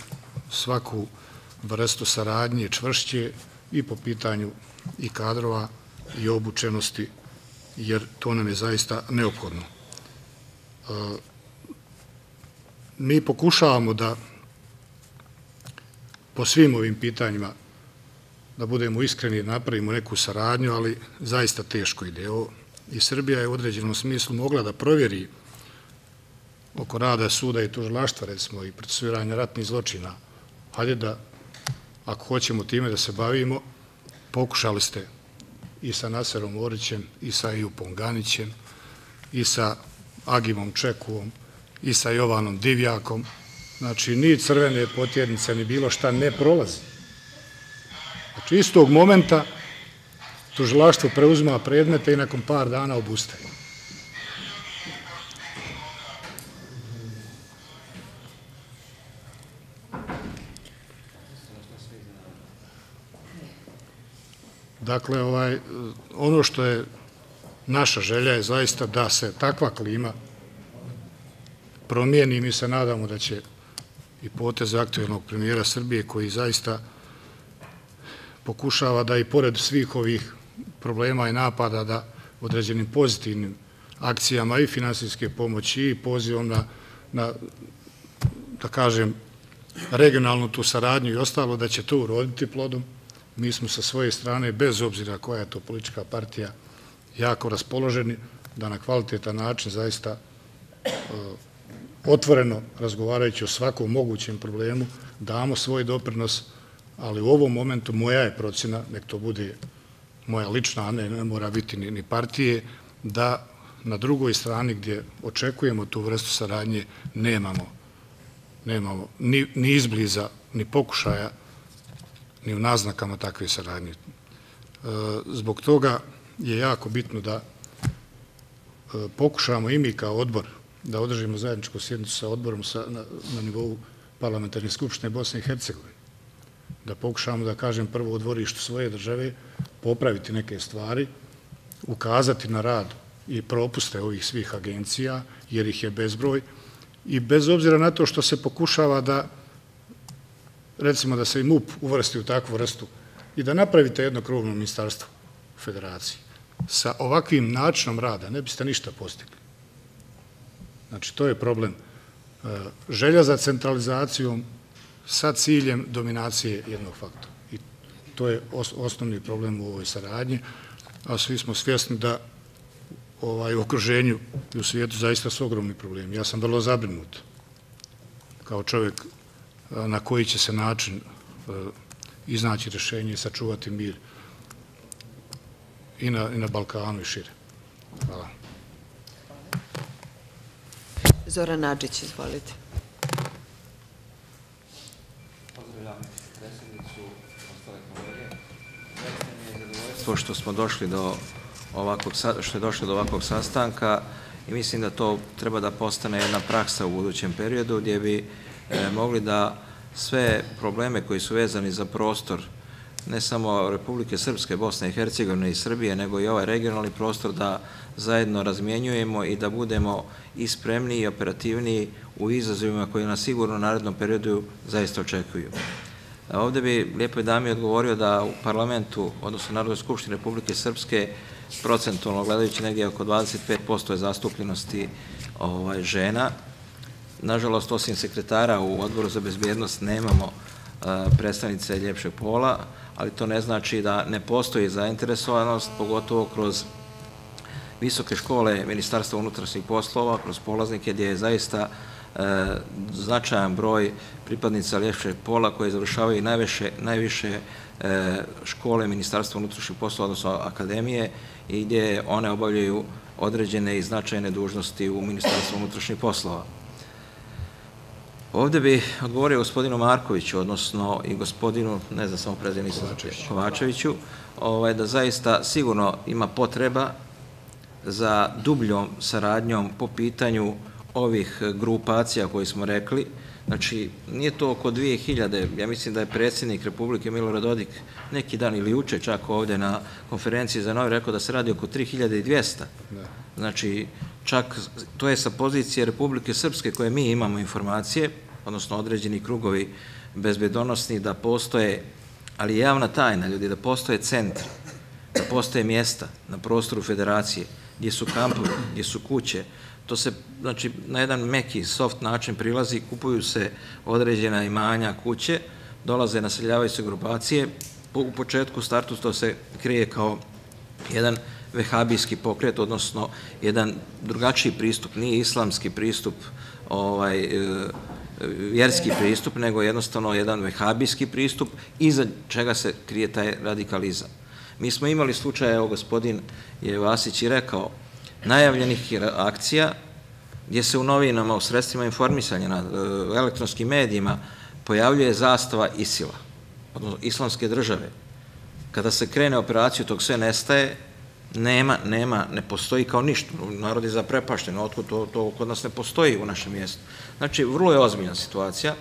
svaku vrstu saradnje čvršće i po pitanju i kadrova i obučenosti, jer to nam je zaista neophodno. E, Mi pokušavamo da po svim ovim pitanjima da budemo iskreni, napravimo neku saradnju, ali zaista teško ide. I Srbija je u određenom smislu mogla da provjeri oko rada suda i tužilaštva, recimo, i procesuiranja ratnih zločina. Hajde da, ako hoćemo time da se bavimo, pokušali ste i sa Naserom Orićem, i sa Ijupom Ganićem, i sa Agimom Čekuvom, i sa Jovanom Divjakom. Znači, ni crvene potjednice, ni bilo šta ne prolazi. Znači, istog momenta tužilaštvo preuzima predmete i nakon par dana obustaje. Dakle, ovaj, ono što je naša želja je zaista da se takva klima promijeni i mi se nadamo da će i potez aktuelnog premijera Srbije koji zaista pokušava da i pored svih ovih problema i napada da određenim pozitivnim akcijama i finansijske pomoći i pozivom na, na da kažem, regionalnu tu saradnju i ostalo, da će to uroditi plodom. Mi smo sa svoje strane, bez obzira koja je to politička partija, jako raspoloženi da na kvalitetan način zaista e, otvoreno razgovarajući o svakom mogućem problemu damo svoj doprinos, ali u ovom momentu moja je procena, nek to bude moja lična, a ne, ne mora biti ni, ni partije, da na drugoj strani gdje očekujemo tu vrstu saradnje nemamo, nemamo ni, ni izbliza, ni pokušaja, ni u naznakama takve saradnje. E, zbog toga je jako bitno da e, pokušamo i mi kao odbor da održimo zajedničku sjednicu sa odborom sa, na, na nivou parlamentarne skupštine Bosne i Hercegovine. Da pokušamo da kažem prvo u dvorištu svoje države, popraviti neke stvari, ukazati na rad i propuste ovih svih agencija, jer ih je bezbroj, i bez obzira na to što se pokušava da, recimo da se i MUP uvrsti u takvu vrstu i da napravite jedno krovno ministarstvo u federaciji, sa ovakvim načinom rada ne biste ništa postigli. Znači, to je problem. E, želja za centralizacijom sa ciljem dominacije jednog faktora. I to je osnovni problem u ovoj saradnji, a svi smo svjesni da ovaj, u okruženju i u svijetu zaista su ogromni problemi. Ja sam vrlo zabrinut kao čovjek na koji će se način e, iznaći rešenje i sačuvati mir i na, i na Balkanu i šire. Hvala. Zoran Nadžić, izvolite. Pozdravljam predsjednicu, ostale kolege. Mi je zadovoljstvo što smo došli do ovakvog, što je došlo do ovakvog sastanka i mislim da to treba da postane jedna praksa u budućem periodu gdje bi mogli da sve probleme koji su vezani za prostor ne samo Republike Srpske, Bosne i Hercegovine i Srbije, nego i ovaj regionalni prostor da zajedno razmjenjujemo i da budemo i spremniji i operativniji u izazovima koji nas sigurno u narednom periodu zaista očekuju. Ovde bi lijepoj dami odgovorio da u parlamentu, odnosno Narodnoj skupštini Republike Srpske, procentualno gledajući negdje oko 25% je zastupljenosti ovaj, žena. Nažalost, osim sekretara u odboru za bezbjednost nemamo predstavnice ljepšeg pola, ali to ne znači da ne postoji zainteresovanost, pogotovo kroz visoke škole Ministarstva unutrašnjih poslova, kroz polaznike gdje je zaista e, značajan broj pripadnica ljepšeg pola koje završavaju najviše, najviše e, škole Ministarstva unutrašnjih poslova, odnosno akademije, i gdje one obavljaju određene i značajne dužnosti u Ministarstvu unutrašnjih poslova. Ovde bi odgovorio gospodinu Markoviću, odnosno i gospodinu, ne znam samo prezir, nisam Kovačeviću, ovaj, da zaista sigurno ima potreba za dubljom saradnjom po pitanju ovih grupacija koje smo rekli. Znači, nije to oko 2000, ja mislim da je predsjednik Republike Milorad Dodik neki dan ili uče čak ovde na konferenciji za novi rekao da se radi oko 3200. Znači, čak to je sa pozicije Republike Srpske koje mi imamo informacije, odnosno određeni krugovi bezbedonosni da postoje, ali javna tajna ljudi, da postoje centri, da postoje mjesta na prostoru federacije, gdje su kampovi, gdje su kuće, to se, znači, na jedan meki, soft način prilazi, kupuju se određena imanja, kuće, dolaze, naseljavaju se grupacije, u početku, startu, to se krije kao jedan vehabijski pokret, odnosno jedan drugačiji pristup, nije islamski pristup, ovaj, e, vjerski pristup, nego jednostavno jedan vehabijski pristup, iza čega se krije taj radikalizam. Mi smo imali slučaj, evo gospodin je Vasić i rekao, najavljenih akcija gdje se u novinama, u sredstvima informisanja, na e, elektronskim medijima pojavljuje zastava Isila, odnosno islamske države. Kada se krene operaciju, tog sve nestaje, nema, nema, ne postoji kao ništa. Narod je zaprepašten, otkud to, to kod nas ne postoji u našem mjestu. Znači, vrlo je ozbiljna situacija.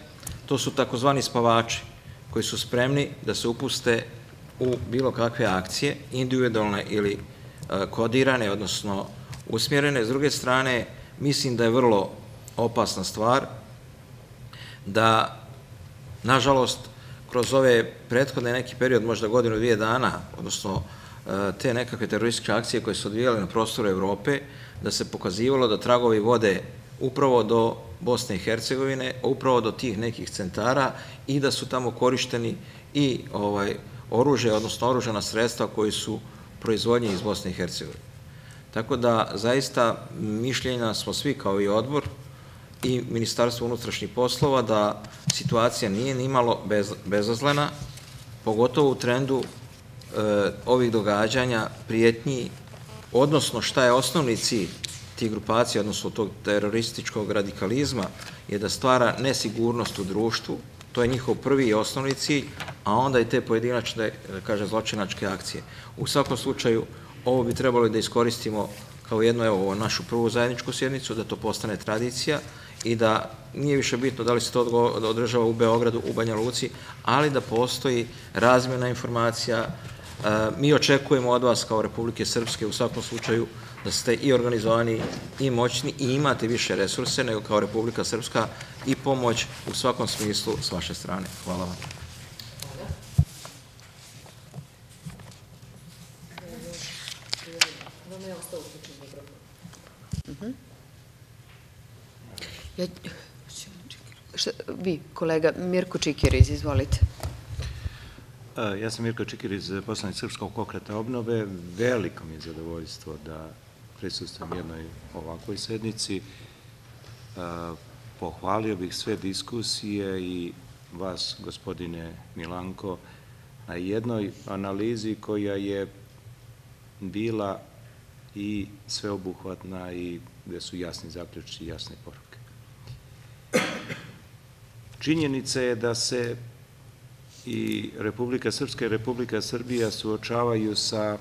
To su takozvani spavači koji su spremni da se upuste u bilo kakve akcije, individualne ili e, kodirane, odnosno usmjerene. S druge strane, mislim da je vrlo opasna stvar da, nažalost, kroz ove prethodne neki period, možda godinu, dvije dana, odnosno te nekakve terorističke akcije koje su odvijale na prostoru Evrope, da se pokazivalo da tragovi vode upravo do Bosne i Hercegovine, upravo do tih nekih centara i da su tamo korišteni i ovaj oružje, odnosno oružana sredstva koji su proizvodnje iz Bosne i Hercegovine. Tako da, zaista, mišljenja smo svi kao i odbor i Ministarstvo unutrašnjih poslova da situacija nije nimalo bez, bezazlena, pogotovo u trendu ovih događanja, prijetnji, odnosno šta je osnovni cilj tih grupacija, odnosno tog terorističkog radikalizma, je da stvara nesigurnost u društvu, to je njihov prvi i osnovni cilj, a onda i te pojedinačne, da kaže, zločinačke akcije. U svakom slučaju, ovo bi trebalo da iskoristimo kao jednu, evo, našu prvu zajedničku sjednicu, da to postane tradicija i da nije više bitno da li se to održava u Beogradu, u Banja Luci, ali da postoji razmjena informacija. Mi očekujemo od vas kao Republike Srpske u svakom slučaju da ste i organizovani i moćni i imate više resurse nego kao Republika Srpska i pomoć u svakom smislu s vaše strane. Hvala vam. Ja, šta, vi, kolega Mirko Čikiriz, izvolite. Ja sam Mirko Čikiriz, poslanik Srpskog pokreta obnove. Veliko mi je zadovoljstvo da prisustujem jednoj ovakvoj sednici. Pohvalio bih sve diskusije i vas, gospodine Milanko, na jednoj analizi koja je bila i sveobuhvatna i gde su jasni zaključci i jasne poruke. Činjenica je da se i Republika Srpska i Republika Srbija suočavaju sa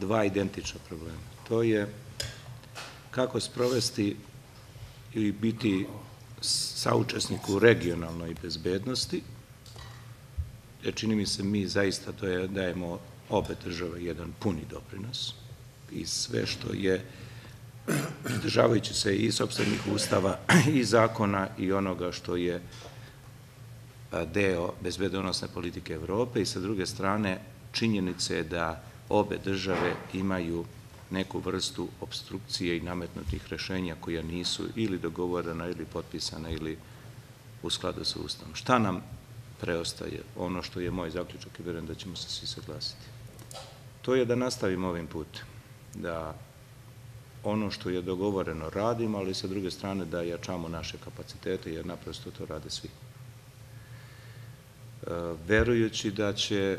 dva identična problema. To je kako sprovesti ili biti saučesnik u regionalnoj bezbednosti, jer čini mi se mi zaista to je, dajemo obe države jedan puni doprinos i sve što je pridržavajući se i sobstvenih ustava i zakona i onoga što je deo bezbedonosne politike Evrope i sa druge strane činjenice je da obe države imaju neku vrstu obstrukcije i nametnutih rešenja koja nisu ili dogovorena ili potpisana ili u skladu sa Ustavom. Šta nam preostaje? Ono što je moj zaključak i verujem da ćemo se svi saglasiti. To je da nastavimo ovim putem, da ono što je dogovoreno radimo, ali sa druge strane da jačamo naše kapacitete, jer naprosto to rade svi. Verujući da će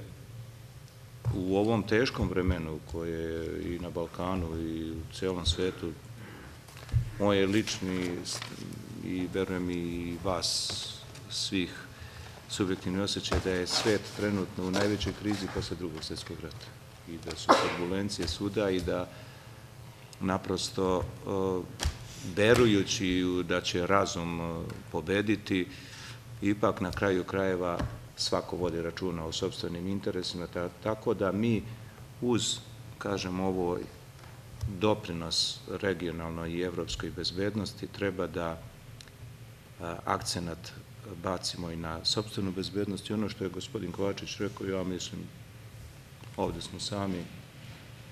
u ovom teškom vremenu koje je i na Balkanu i u celom svetu moje lični i verujem i vas svih subjektivni osjećaj da je svet trenutno u najvećoj krizi posle drugog svjetskog rata i da su turbulencije suda i da naprosto verujući da će razum pobediti, ipak na kraju krajeva svako vodi računa o sobstvenim interesima, tako da mi uz, kažem, ovoj doprinos regionalnoj i evropskoj bezbednosti treba da akcenat bacimo i na sobstvenu bezbednost i ono što je gospodin Kovačić rekao, ja mislim, ovde smo sami.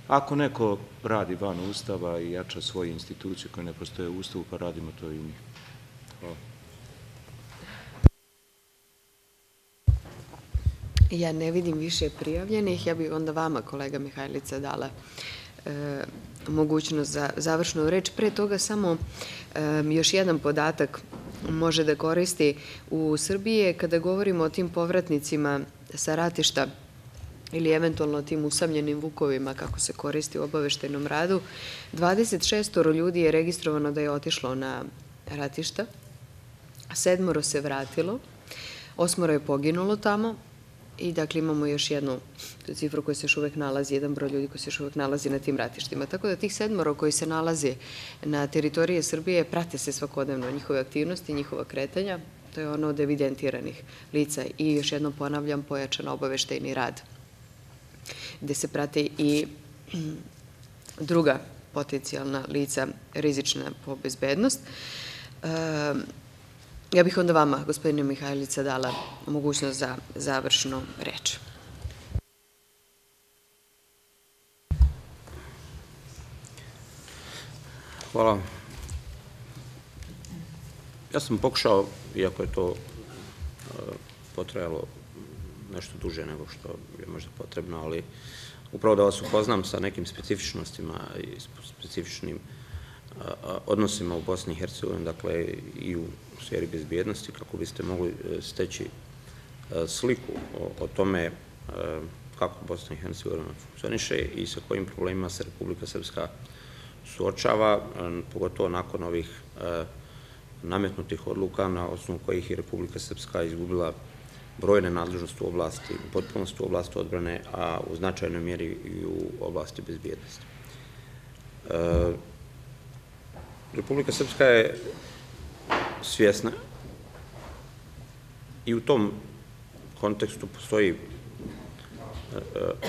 Ako neko radi van Ustava i jača svoje institucije koje ne postoje u Ustavu, pa radimo to i mi. Hvala. Ja ne vidim više prijavljenih. Ja bih onda vama, kolega Mihajlica, dala e, mogućnost za završnu reč. Pre toga samo e, još jedan podatak može da koristi u Srbiji kada govorimo o tim povratnicima sa ratišta ili eventualno tim usamljenim vukovima, kako se koristi u obaveštajnom radu, 26 ljudi je registrovano da je otišlo na ratišta, sedmoro se vratilo, osmoro je poginulo tamo, I dakle imamo još jednu cifru koja se još uvek nalazi, jedan broj ljudi koji se još uvek nalazi na tim ratištima. Tako da tih sedmoro koji se nalaze na teritorije Srbije prate se svakodnevno njihove aktivnosti, njihova kretanja. To je ono od evidentiranih lica. I još jednom ponavljam, pojačan obaveštajni rad gde se prate i druga potencijalna lica rizična po bezbednost. Ehm, Ja bih onda vama, gospodine Mihajlica, dala mogućnost za završnu reč. Hvala. Ja sam pokušao, iako je to e, potrajalo nešto duže nego što je možda potrebno, ali upravo da vas upoznam sa nekim specifičnostima i specifičnim odnosima u Bosni i Hercegovini, dakle i u sferi bezbjednosti, kako biste mogli e, steći e, sliku o, tome e, kako Bosna i Hercegovina funkcioniše i sa kojim problemima se Republika Srpska suočava, pogotovo nakon ovih nametnutih odluka na osnovu kojih je Republika Srpska izgubila brojne nadležnosti u oblasti, potpunosti u oblasti odbrane, a u značajnoj mjeri i u oblasti bezbjednosti. Republika Srpska je svjesna. I u tom kontekstu postoji e,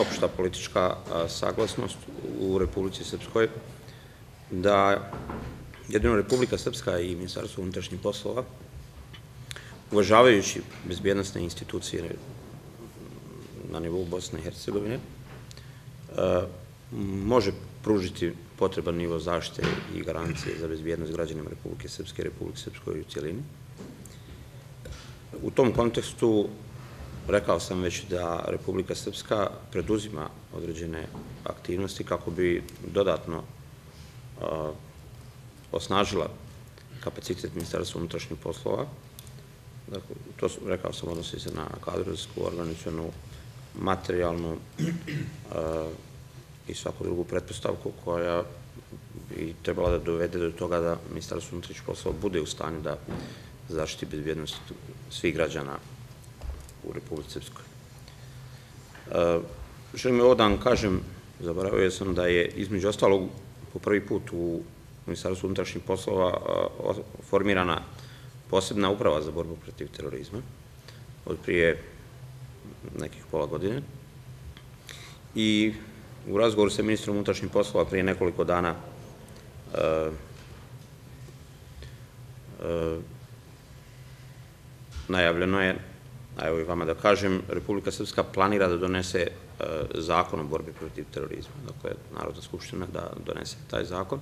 opšta politička saglasnost u Republici Srpskoj da jedino Republika Srpska i Ministarstvo unutrašnjih poslova uvažavajući bezbjednostne institucije na nivou Bosne i Hercegovine e, može pružiti potreban nivo zaštite i garancije za bezbjednost građanima Republike Srpske i Republike Srpskoj u cijelini. U tom kontekstu rekao sam već da Republika Srpska preduzima određene aktivnosti kako bi dodatno osnažila kapacitet Ministarstva unutrašnjih poslova. Dakle, to rekao sam, odnosi se na kadrovsku, organizacijonu, materijalnu, i svaku drugu pretpostavku koja bi trebala da dovede do toga da Ministarstvo unutrašnjih poslova bude u stanju da zaštiti bezbjednost svih građana u Republike Srpskoj. E, želim ovo da vam kažem, zaboravio sam da je između ostalog po prvi put u Ministarstvu unutrašnjih poslova formirana posebna uprava za borbu protiv terorizma od prije nekih pola godine i u razgovoru sa ministrom unutrašnjih poslova prije nekoliko dana e, e, najavljeno je, a evo i vama da kažem, Republika Srpska planira da donese e, zakon o borbi protiv terorizma. Dakle, Narodna skupština da donese taj zakon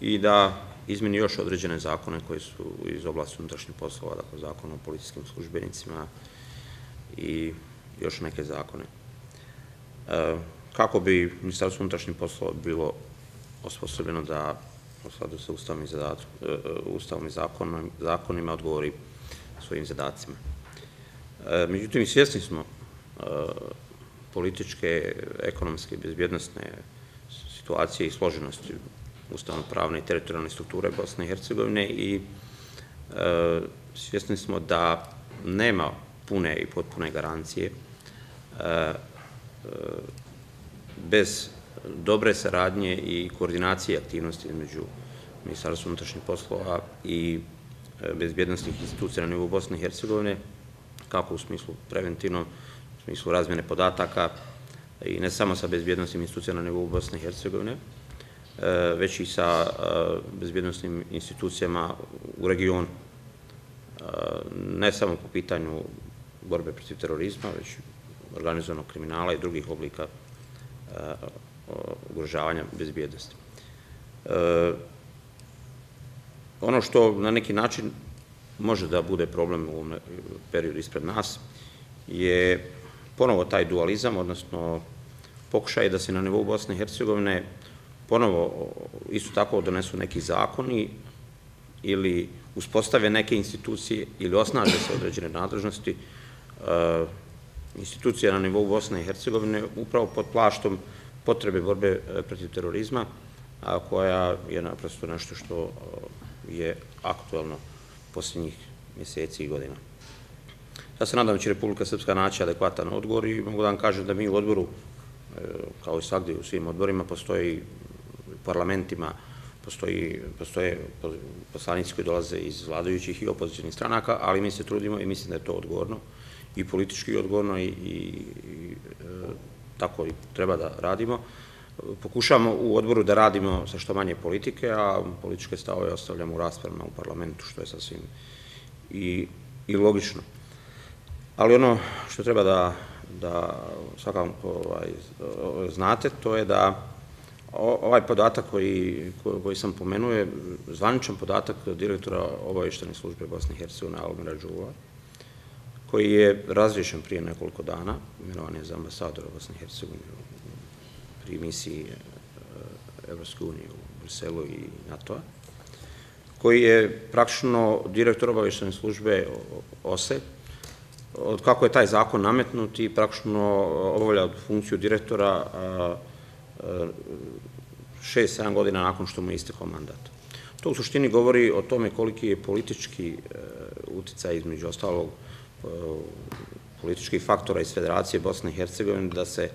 i da izmeni još određene zakone koji su iz oblasti unutrašnjih poslova, dakle zakon o policijskim službenicima i još neke zakone kako bi Ministarstvo unutrašnjih poslova bilo osposobljeno da u skladu sa ustavnim, e, ustavnim i zakonima odgovori svojim zadacima. E, međutim, svjesni smo e, političke, ekonomske bezbjednostne situacije i složenosti ustavno-pravne i teritorijalne strukture Bosne i Hercegovine i svjesni smo da nema pune i potpune garancije bez dobre saradnje i koordinacije aktivnosti između Ministarstva unutrašnjih poslova i e, bezbjednostnih institucija na nivou Bosne i Hercegovine, kako u smislu preventivnom, u smislu razmjene podataka i ne samo sa bezbjednostnim institucijama na nivou Bosne i Hercegovine, već i sa bezbjednostnim institucijama u regionu. Ne samo po pitanju borbe protiv terorizma, već organizovanog kriminala i drugih oblika ugrožavanja bezbjednosti. Ono što na neki način može da bude problem u ovom periodu ispred nas je ponovo taj dualizam, odnosno pokušaj da se na nivou Bosne i Hercegovine ponovo isto tako donesu neki zakoni ili uspostave neke institucije ili osnaže se određene nadležnosti e, institucija na nivou Bosne i Hercegovine upravo pod plaštom potrebe borbe e, protiv terorizma, a koja je naprosto nešto što e, je aktualno posljednjih mjeseci i godina. Ja se nadam da će Republika Srpska naći adekvatan odgovor i mogu da vam kažem da mi u odboru, e, kao i svakdje u svim odborima, postoji parlamentima, postoji, postoje poslanici koji dolaze iz vladajućih i opozicijnih stranaka, ali mi se trudimo i mislim da je to odgovorno i politički odgovorno i, e, tako i treba da radimo. Pokušamo u odboru da radimo sa što manje politike, a političke stavove ostavljamo u raspravama u parlamentu, što je sasvim i, i logično. Ali ono što treba da, da svakako ovaj, znate, to je da ovaj podatak koji, koji sam pomenuo je zvaničan podatak direktora obavještene službe Bosne i Hercegovine Almira Đuva, koji je razriješen prije nekoliko dana, imenovan je za ambasadora Bosne i Hercegovine pri misiji eh, Evropske unije u Briselu i NATO-a, koji je praktično direktor obavještene službe OSE, od kako je taj zakon nametnut i praktično obavlja funkciju direktora šest, sedam godina nakon što mu je istekao mandat. To u suštini govori o tome koliki je politički e, uticaj između ostalog e, političkih faktora iz Federacije Bosne i Hercegovine da se e,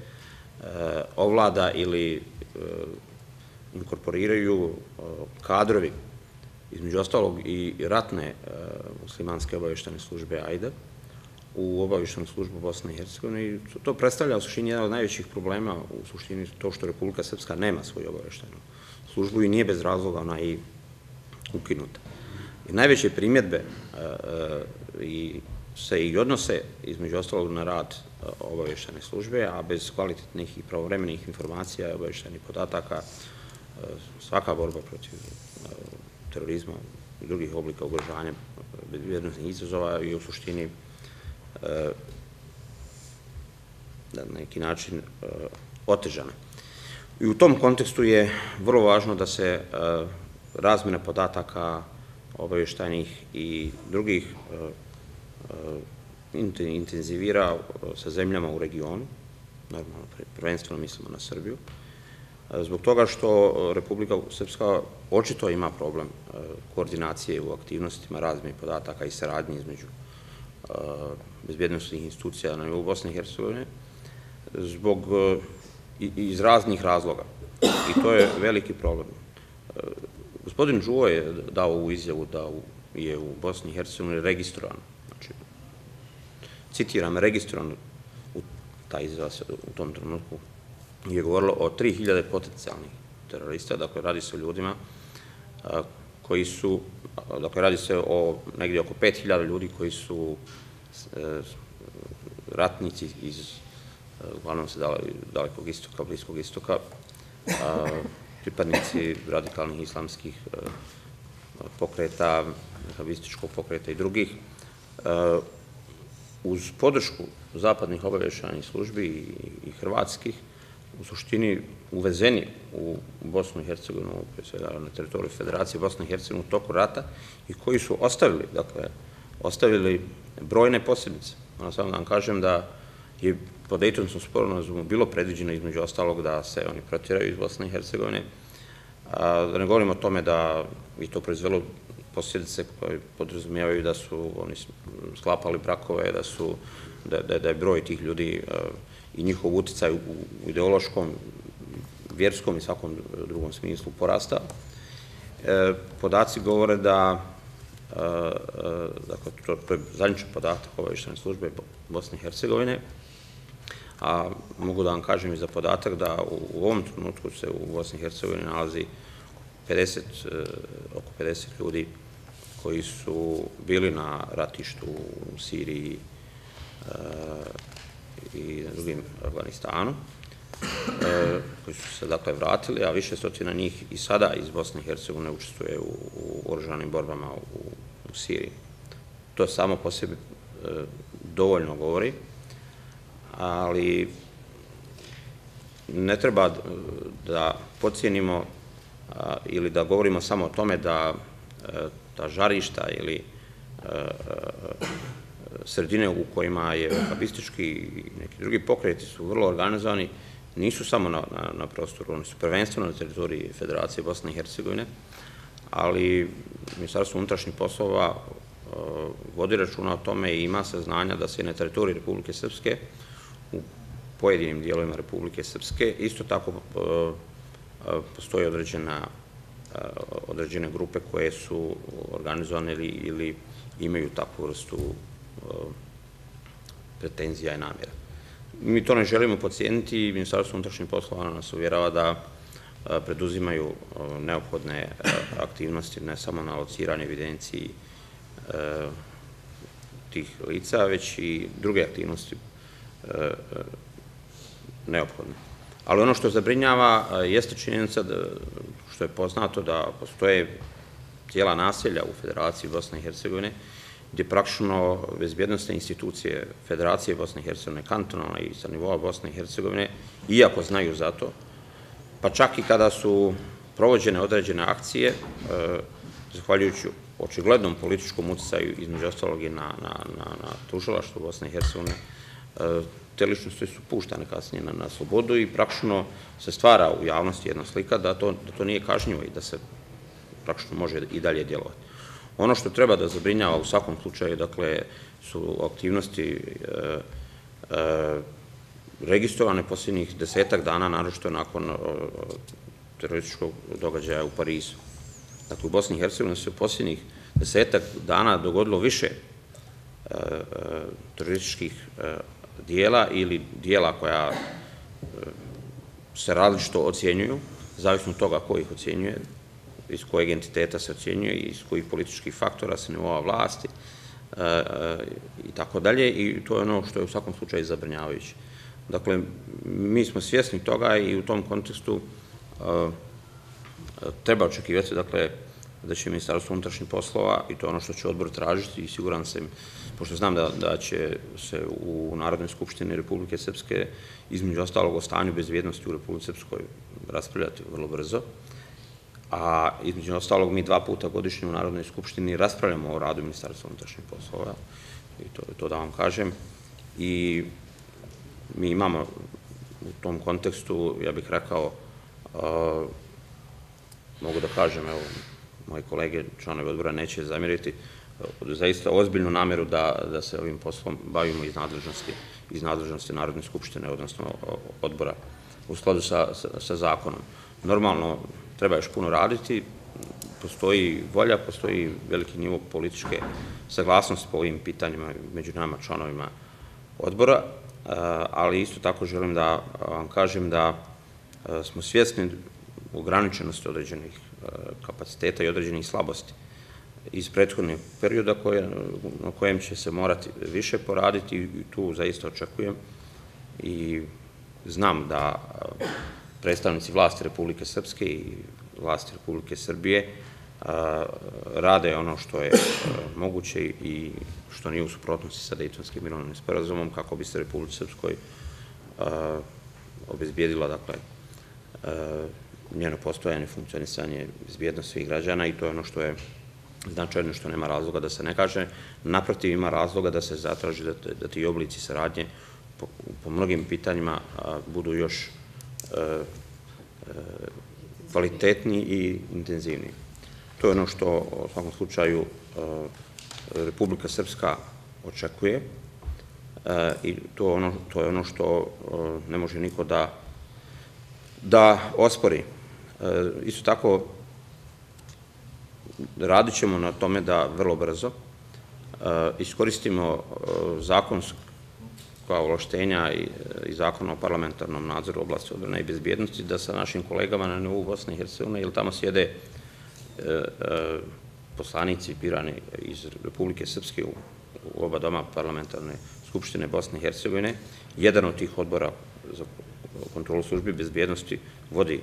ovlada ili inkorporiraju kadrovi između ostalog i ratne muslimanske obavještene službe AIDA, u obavištenu službu Bosne i Hercegovine i to predstavlja u suštini jedan od najvećih problema u suštini to što Republika Srpska nema svoju obavištenu službu i nije bez razloga ona i ukinuta. I najveće primjedbe e, e, i se i odnose između ostalog na rad e, obavištene službe, a bez kvalitetnih i pravovremenih informacija i obavještenih podataka svaka borba protiv terorizma i drugih oblika ugrožanja bezbjednostnih izazova i u suštini na neki način e, otežana. I u tom kontekstu je vrlo važno da se e, razmjena podataka obavještajnih i drugih e, intenzivira sa zemljama u regionu, normalno prvenstveno mislimo na Srbiju, zbog toga što Republika Srpska očito ima problem koordinacije u aktivnostima razmjene podataka i saradnje između bezbjednostnih institucija na nivou Bosne i Hercegovine, zbog, iz raznih razloga. I to je veliki problem. Gospodin Žuo je dao ovu izjavu da je u Bosni i Hercegovini registrovan, znači, citiram, registrovan u taj izjava u tom trenutku je govorilo o 3000 potencijalnih terorista, dakle radi se o ljudima koji su, dakle radi se o negdje oko 5000 ljudi koji su e, ratnici iz e, uglavnom se dalekog istoka, bliskog istoka, pripadnici radikalnih islamskih e, pokreta, habističkog pokreta i drugih, uz podršku zapadnih obavještajnih službi i hrvatskih, u suštini uvezeni u Bosnu i Hercegovinu, pre svega na teritoriju Federacije Bosne i Hercegovine u toku rata i koji su ostavili, dakle, ostavili brojne posljedice. Ono samo da vam kažem da je po Dejtonskom sporazumu bilo predviđeno između ostalog da se oni protiraju iz Bosne i Hercegovine. Da ne govorimo o tome da je to proizvelo posljedice koje podrazumijevaju da su oni sklapali brakove, da su da, da, da je broj tih ljudi i njihov uticaj u ideološkom, vjerskom i svakom drugom smislu porasta. E, podaci govore da, e, e, dakle, to je zadnjičan podatak obavještene službe Bosne i Hercegovine, a mogu da vam kažem i za podatak da u, ovom trenutku se u Bosni i Hercegovini nalazi 50, e, oko 50 ljudi koji su bili na ratištu u Siriji e, i na drugim Afganistanu, e, koji su se dakle vratili, a više stotina njih i sada iz Bosne i Hercegovine učestvuje u, oružanim borbama u, Siriji. To samo po sebi e, dovoljno govori, ali ne treba da pocijenimo ili da govorimo samo o tome da ta žarišta ili e, e, sredine u kojima je vekabistički i neki drugi pokreti su vrlo organizovani, nisu samo na, na, na prostoru, oni su prvenstveno na teritoriji Federacije Bosne i Hercegovine, ali Ministarstvo unutrašnjih poslova vodi računa o tome i ima saznanja da se na teritoriji Republike Srpske u pojedinim dijelovima Republike Srpske isto tako postoji određena određene grupe koje su organizovane ili, ili imaju takvu vrstu pretenzija i namjera. Mi to ne želimo pocijeniti i Ministarstvo unutrašnjih poslova nas uvjerava da preduzimaju neophodne aktivnosti ne samo na lociranju evidenciji tih lica, već i druge aktivnosti neophodne. Ali ono što zabrinjava jeste činjenica da, što je poznato da postoje cijela naselja u Federaciji Bosne i Hercegovine gdje praktično bezbjednostne institucije Federacije Bosne i Hercegovine, kantonalna i sa nivoa Bosne i Hercegovine, iako znaju za to, pa čak i kada su provođene određene akcije, zahvaljujući očiglednom političkom utjecaju, između ostalog i na, na, na, Bosne i Hercegovine, te ličnosti su puštane kasnije na, na slobodu i praktično se stvara u javnosti jedna slika da to, da to nije kažnjivo i da se praktično može i dalje djelovati. Ono što treba da zabrinjava u svakom slučaju, dakle, su aktivnosti e, e, registrovane posljednjih desetak dana, naročito nakon e, terorističkog događaja u Parizu. Dakle, u Bosni i Hercegovini se u posljednjih desetak dana dogodilo više terorističkih dijela ili dijela koja se različito ocjenjuju, zavisno od toga ko ih ocjenjuje, iz kojeg entiteta se ocjenjuje iz kojih političkih faktora se nivova vlasti i tako dalje i to je ono što je u svakom slučaju zabrinjavajuće. Dakle, mi smo svjesni toga i u tom kontekstu treba očekivati, dakle, da će Ministarstvo unutrašnjih poslova, i to ono što će odbor tražiti i siguran sam, pošto znam da, da će se u Narodnoj skupštini Republike Srpske između ostalog o stanju bezvjednosti u Republike Srpskoj raspravljati vrlo brzo, a između ostalog mi dva puta godišnje u Narodnoj skupštini raspravljamo o radu Ministarstva unutrašnjih poslova, i to, to da vam kažem, i mi imamo u tom kontekstu, ja bih rekao, mogu da kažem, evo, moji kolege, članovi odbora, neće zamjeriti, zaista ozbiljnu nameru da, da se ovim poslom bavimo iz nadležnosti, iz nadležnosti Narodne skupštine, odnosno odbora, u skladu sa, sa, sa zakonom. Normalno, treba još puno raditi, postoji volja, postoji veliki nivo političke saglasnosti po ovim pitanjima među nama članovima odbora, ali isto tako želim da vam kažem da smo svjesni ograničenosti određenih e, kapaciteta i određenih slabosti iz prethodnih perioda na kojem će se morati više poraditi i tu zaista očekujem i znam da predstavnici vlasti Republike Srpske i vlasti Republike Srbije rade ono što je moguće i što nije u suprotnosti sa Dejtonskim mirovnim sporazumom kako bi se Republike Srpskoj obezbijedila dakle, njeno postojanje, funkcionisanje, izbjednost svih građana i to je ono što je značajno što nema razloga da se ne kaže. Naprotiv ima razloga da se zatraži da, da ti oblici saradnje po, mnogim pitanjima budu još e, e, kvalitetni i intenzivni. To je ono što u svakom slučaju e, Republika Srpska očekuje i to, ono, to je ono što ne može niko da da ospori. Isto tako, radit ćemo na tome da vrlo brzo e, iskoristimo e, zakonsku koja ovlaštenja i, i zakona o parlamentarnom nadzoru oblasti odbrane i bezbjednosti, da sa našim kolegama na nivou Bosne i Hercegovine, jer tamo sjede e, poslanici birani iz Republike Srpske u, u oba doma parlamentarne skupštine Bosne i Hercegovine. Jedan od tih odbora za kontrolu službi bezbjednosti vodi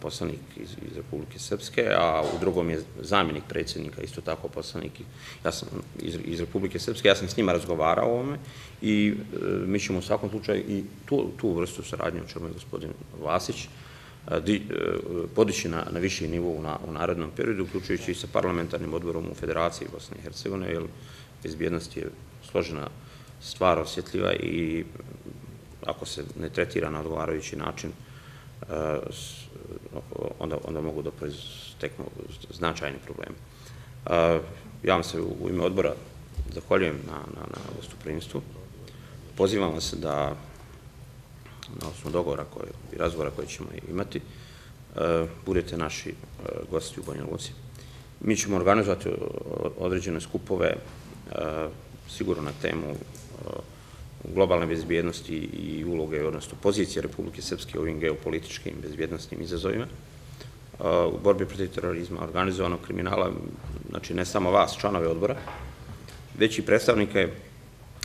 poslanik iz, iz Republike Srpske, a u drugom je zamjenik predsjednika, isto tako poslanik ja sam iz, iz Republike Srpske, ja sam s njima razgovarao o ovome i e, mi ćemo u svakom slučaju i tu, tu vrstu saradnje, o čemu je gospodin Vasić, di, e, podići na, na viši nivou na, u narednom periodu, uključujući i sa parlamentarnim odborom u Federaciji Bosne i Hercegovine, jer bezbjednost je složena stvar osjetljiva i ako se ne tretira na odgovarajući način, e, onda, onda mogu da proizteknu značajni problemi. E, ja vam se u ime odbora zahvaljujem na, na, na gostoprinstvu. Pozivam vas da na osnovu dogovora koje, i razgovora koje ćemo imati, e, budete naši gosti u Banja Luci. Mi ćemo organizovati određene skupove sigurno na temu globalne bezbjednosti i uloge, odnosno pozicije Republike Srpske u ovim geopolitičkim bezbjednostnim izazovima. U borbi protiv terorizma, organizovanog kriminala, znači ne samo vas, članove odbora, već i predstavnike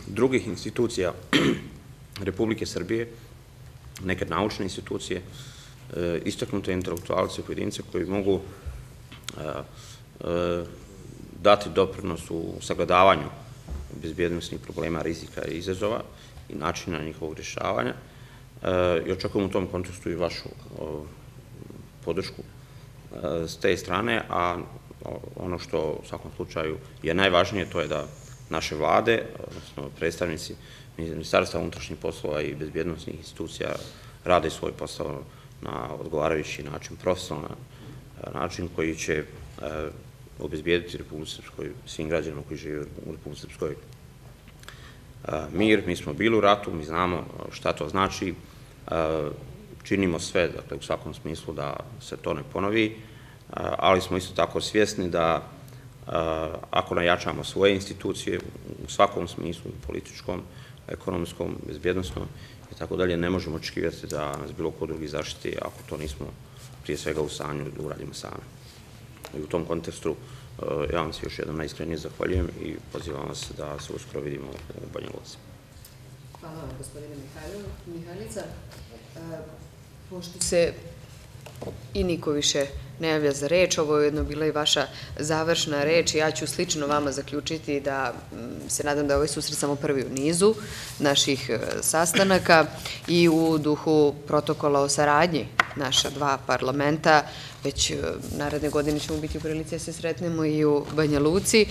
drugih institucija Republike Srbije, neke naučne institucije, e, istaknute intelektualce, pojedince koji mogu dati doprinos u sagledavanju bezbjednostnih problema, rizika i izazova i načina njihovog rješavanja. E, I očekujem u tom kontekstu i vašu podršku e, s te strane, a ono što u svakom slučaju je najvažnije, to je da naše vlade, odnosno predstavnici Ministarstva unutrašnjih poslova i bezbjednostnih institucija rade svoj posao na odgovarajući način, profesionalan način koji će obezbijediti Republike Srpskoj, svim građanima koji žive u Republike Srpskoj mir, mi smo bili u ratu, mi znamo šta to znači, činimo sve, dakle, u svakom smislu da se to ne ponovi, ali smo isto tako svjesni da ako najačamo svoje institucije u svakom smislu, političkom, ekonomskom, bezbjednostnom i tako dalje, ne možemo očekivati da nas bilo ko drugi zaštiti ako to nismo prije svega u stanju da uradimo sami. I u tom kontekstu eh, ja vam se još jednom najiskrenije zahvaljujem i pozivam vas da se uskoro vidimo u Banja Luci. Hvala vam, gospodine Mihajlica. Eh, pošto se i niko više ne javlja za reč, ovo je jedno bila i vaša završna reč, ja ću slično vama zaključiti da mm, se nadam da je ovaj susret samo prvi u nizu naših eh, sastanaka i u duhu protokola o saradnji naša dva parlamenta, već e, naredne godine ćemo biti u prilici da se sretnemo i u Banja Luci.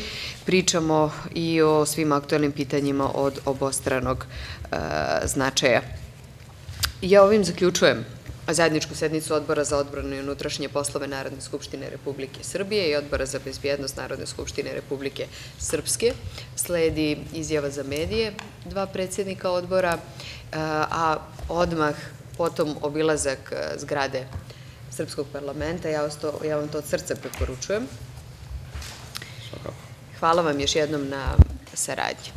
Pričamo i o svim aktualnim pitanjima od obostranog e, značaja. Ja ovim zaključujem zajedničku sednicu Odbora za odbranu i unutrašnje poslove Narodne skupštine Republike Srbije i Odbora za bezbjednost Narodne skupštine Republike Srpske. Sledi izjava za medije, dva predsjednika odbora, e, a odmah potom obilazak zgrade Srpskog parlamenta. Ja, ja vam to od srca preporučujem. Hvala vam još jednom na saradnji.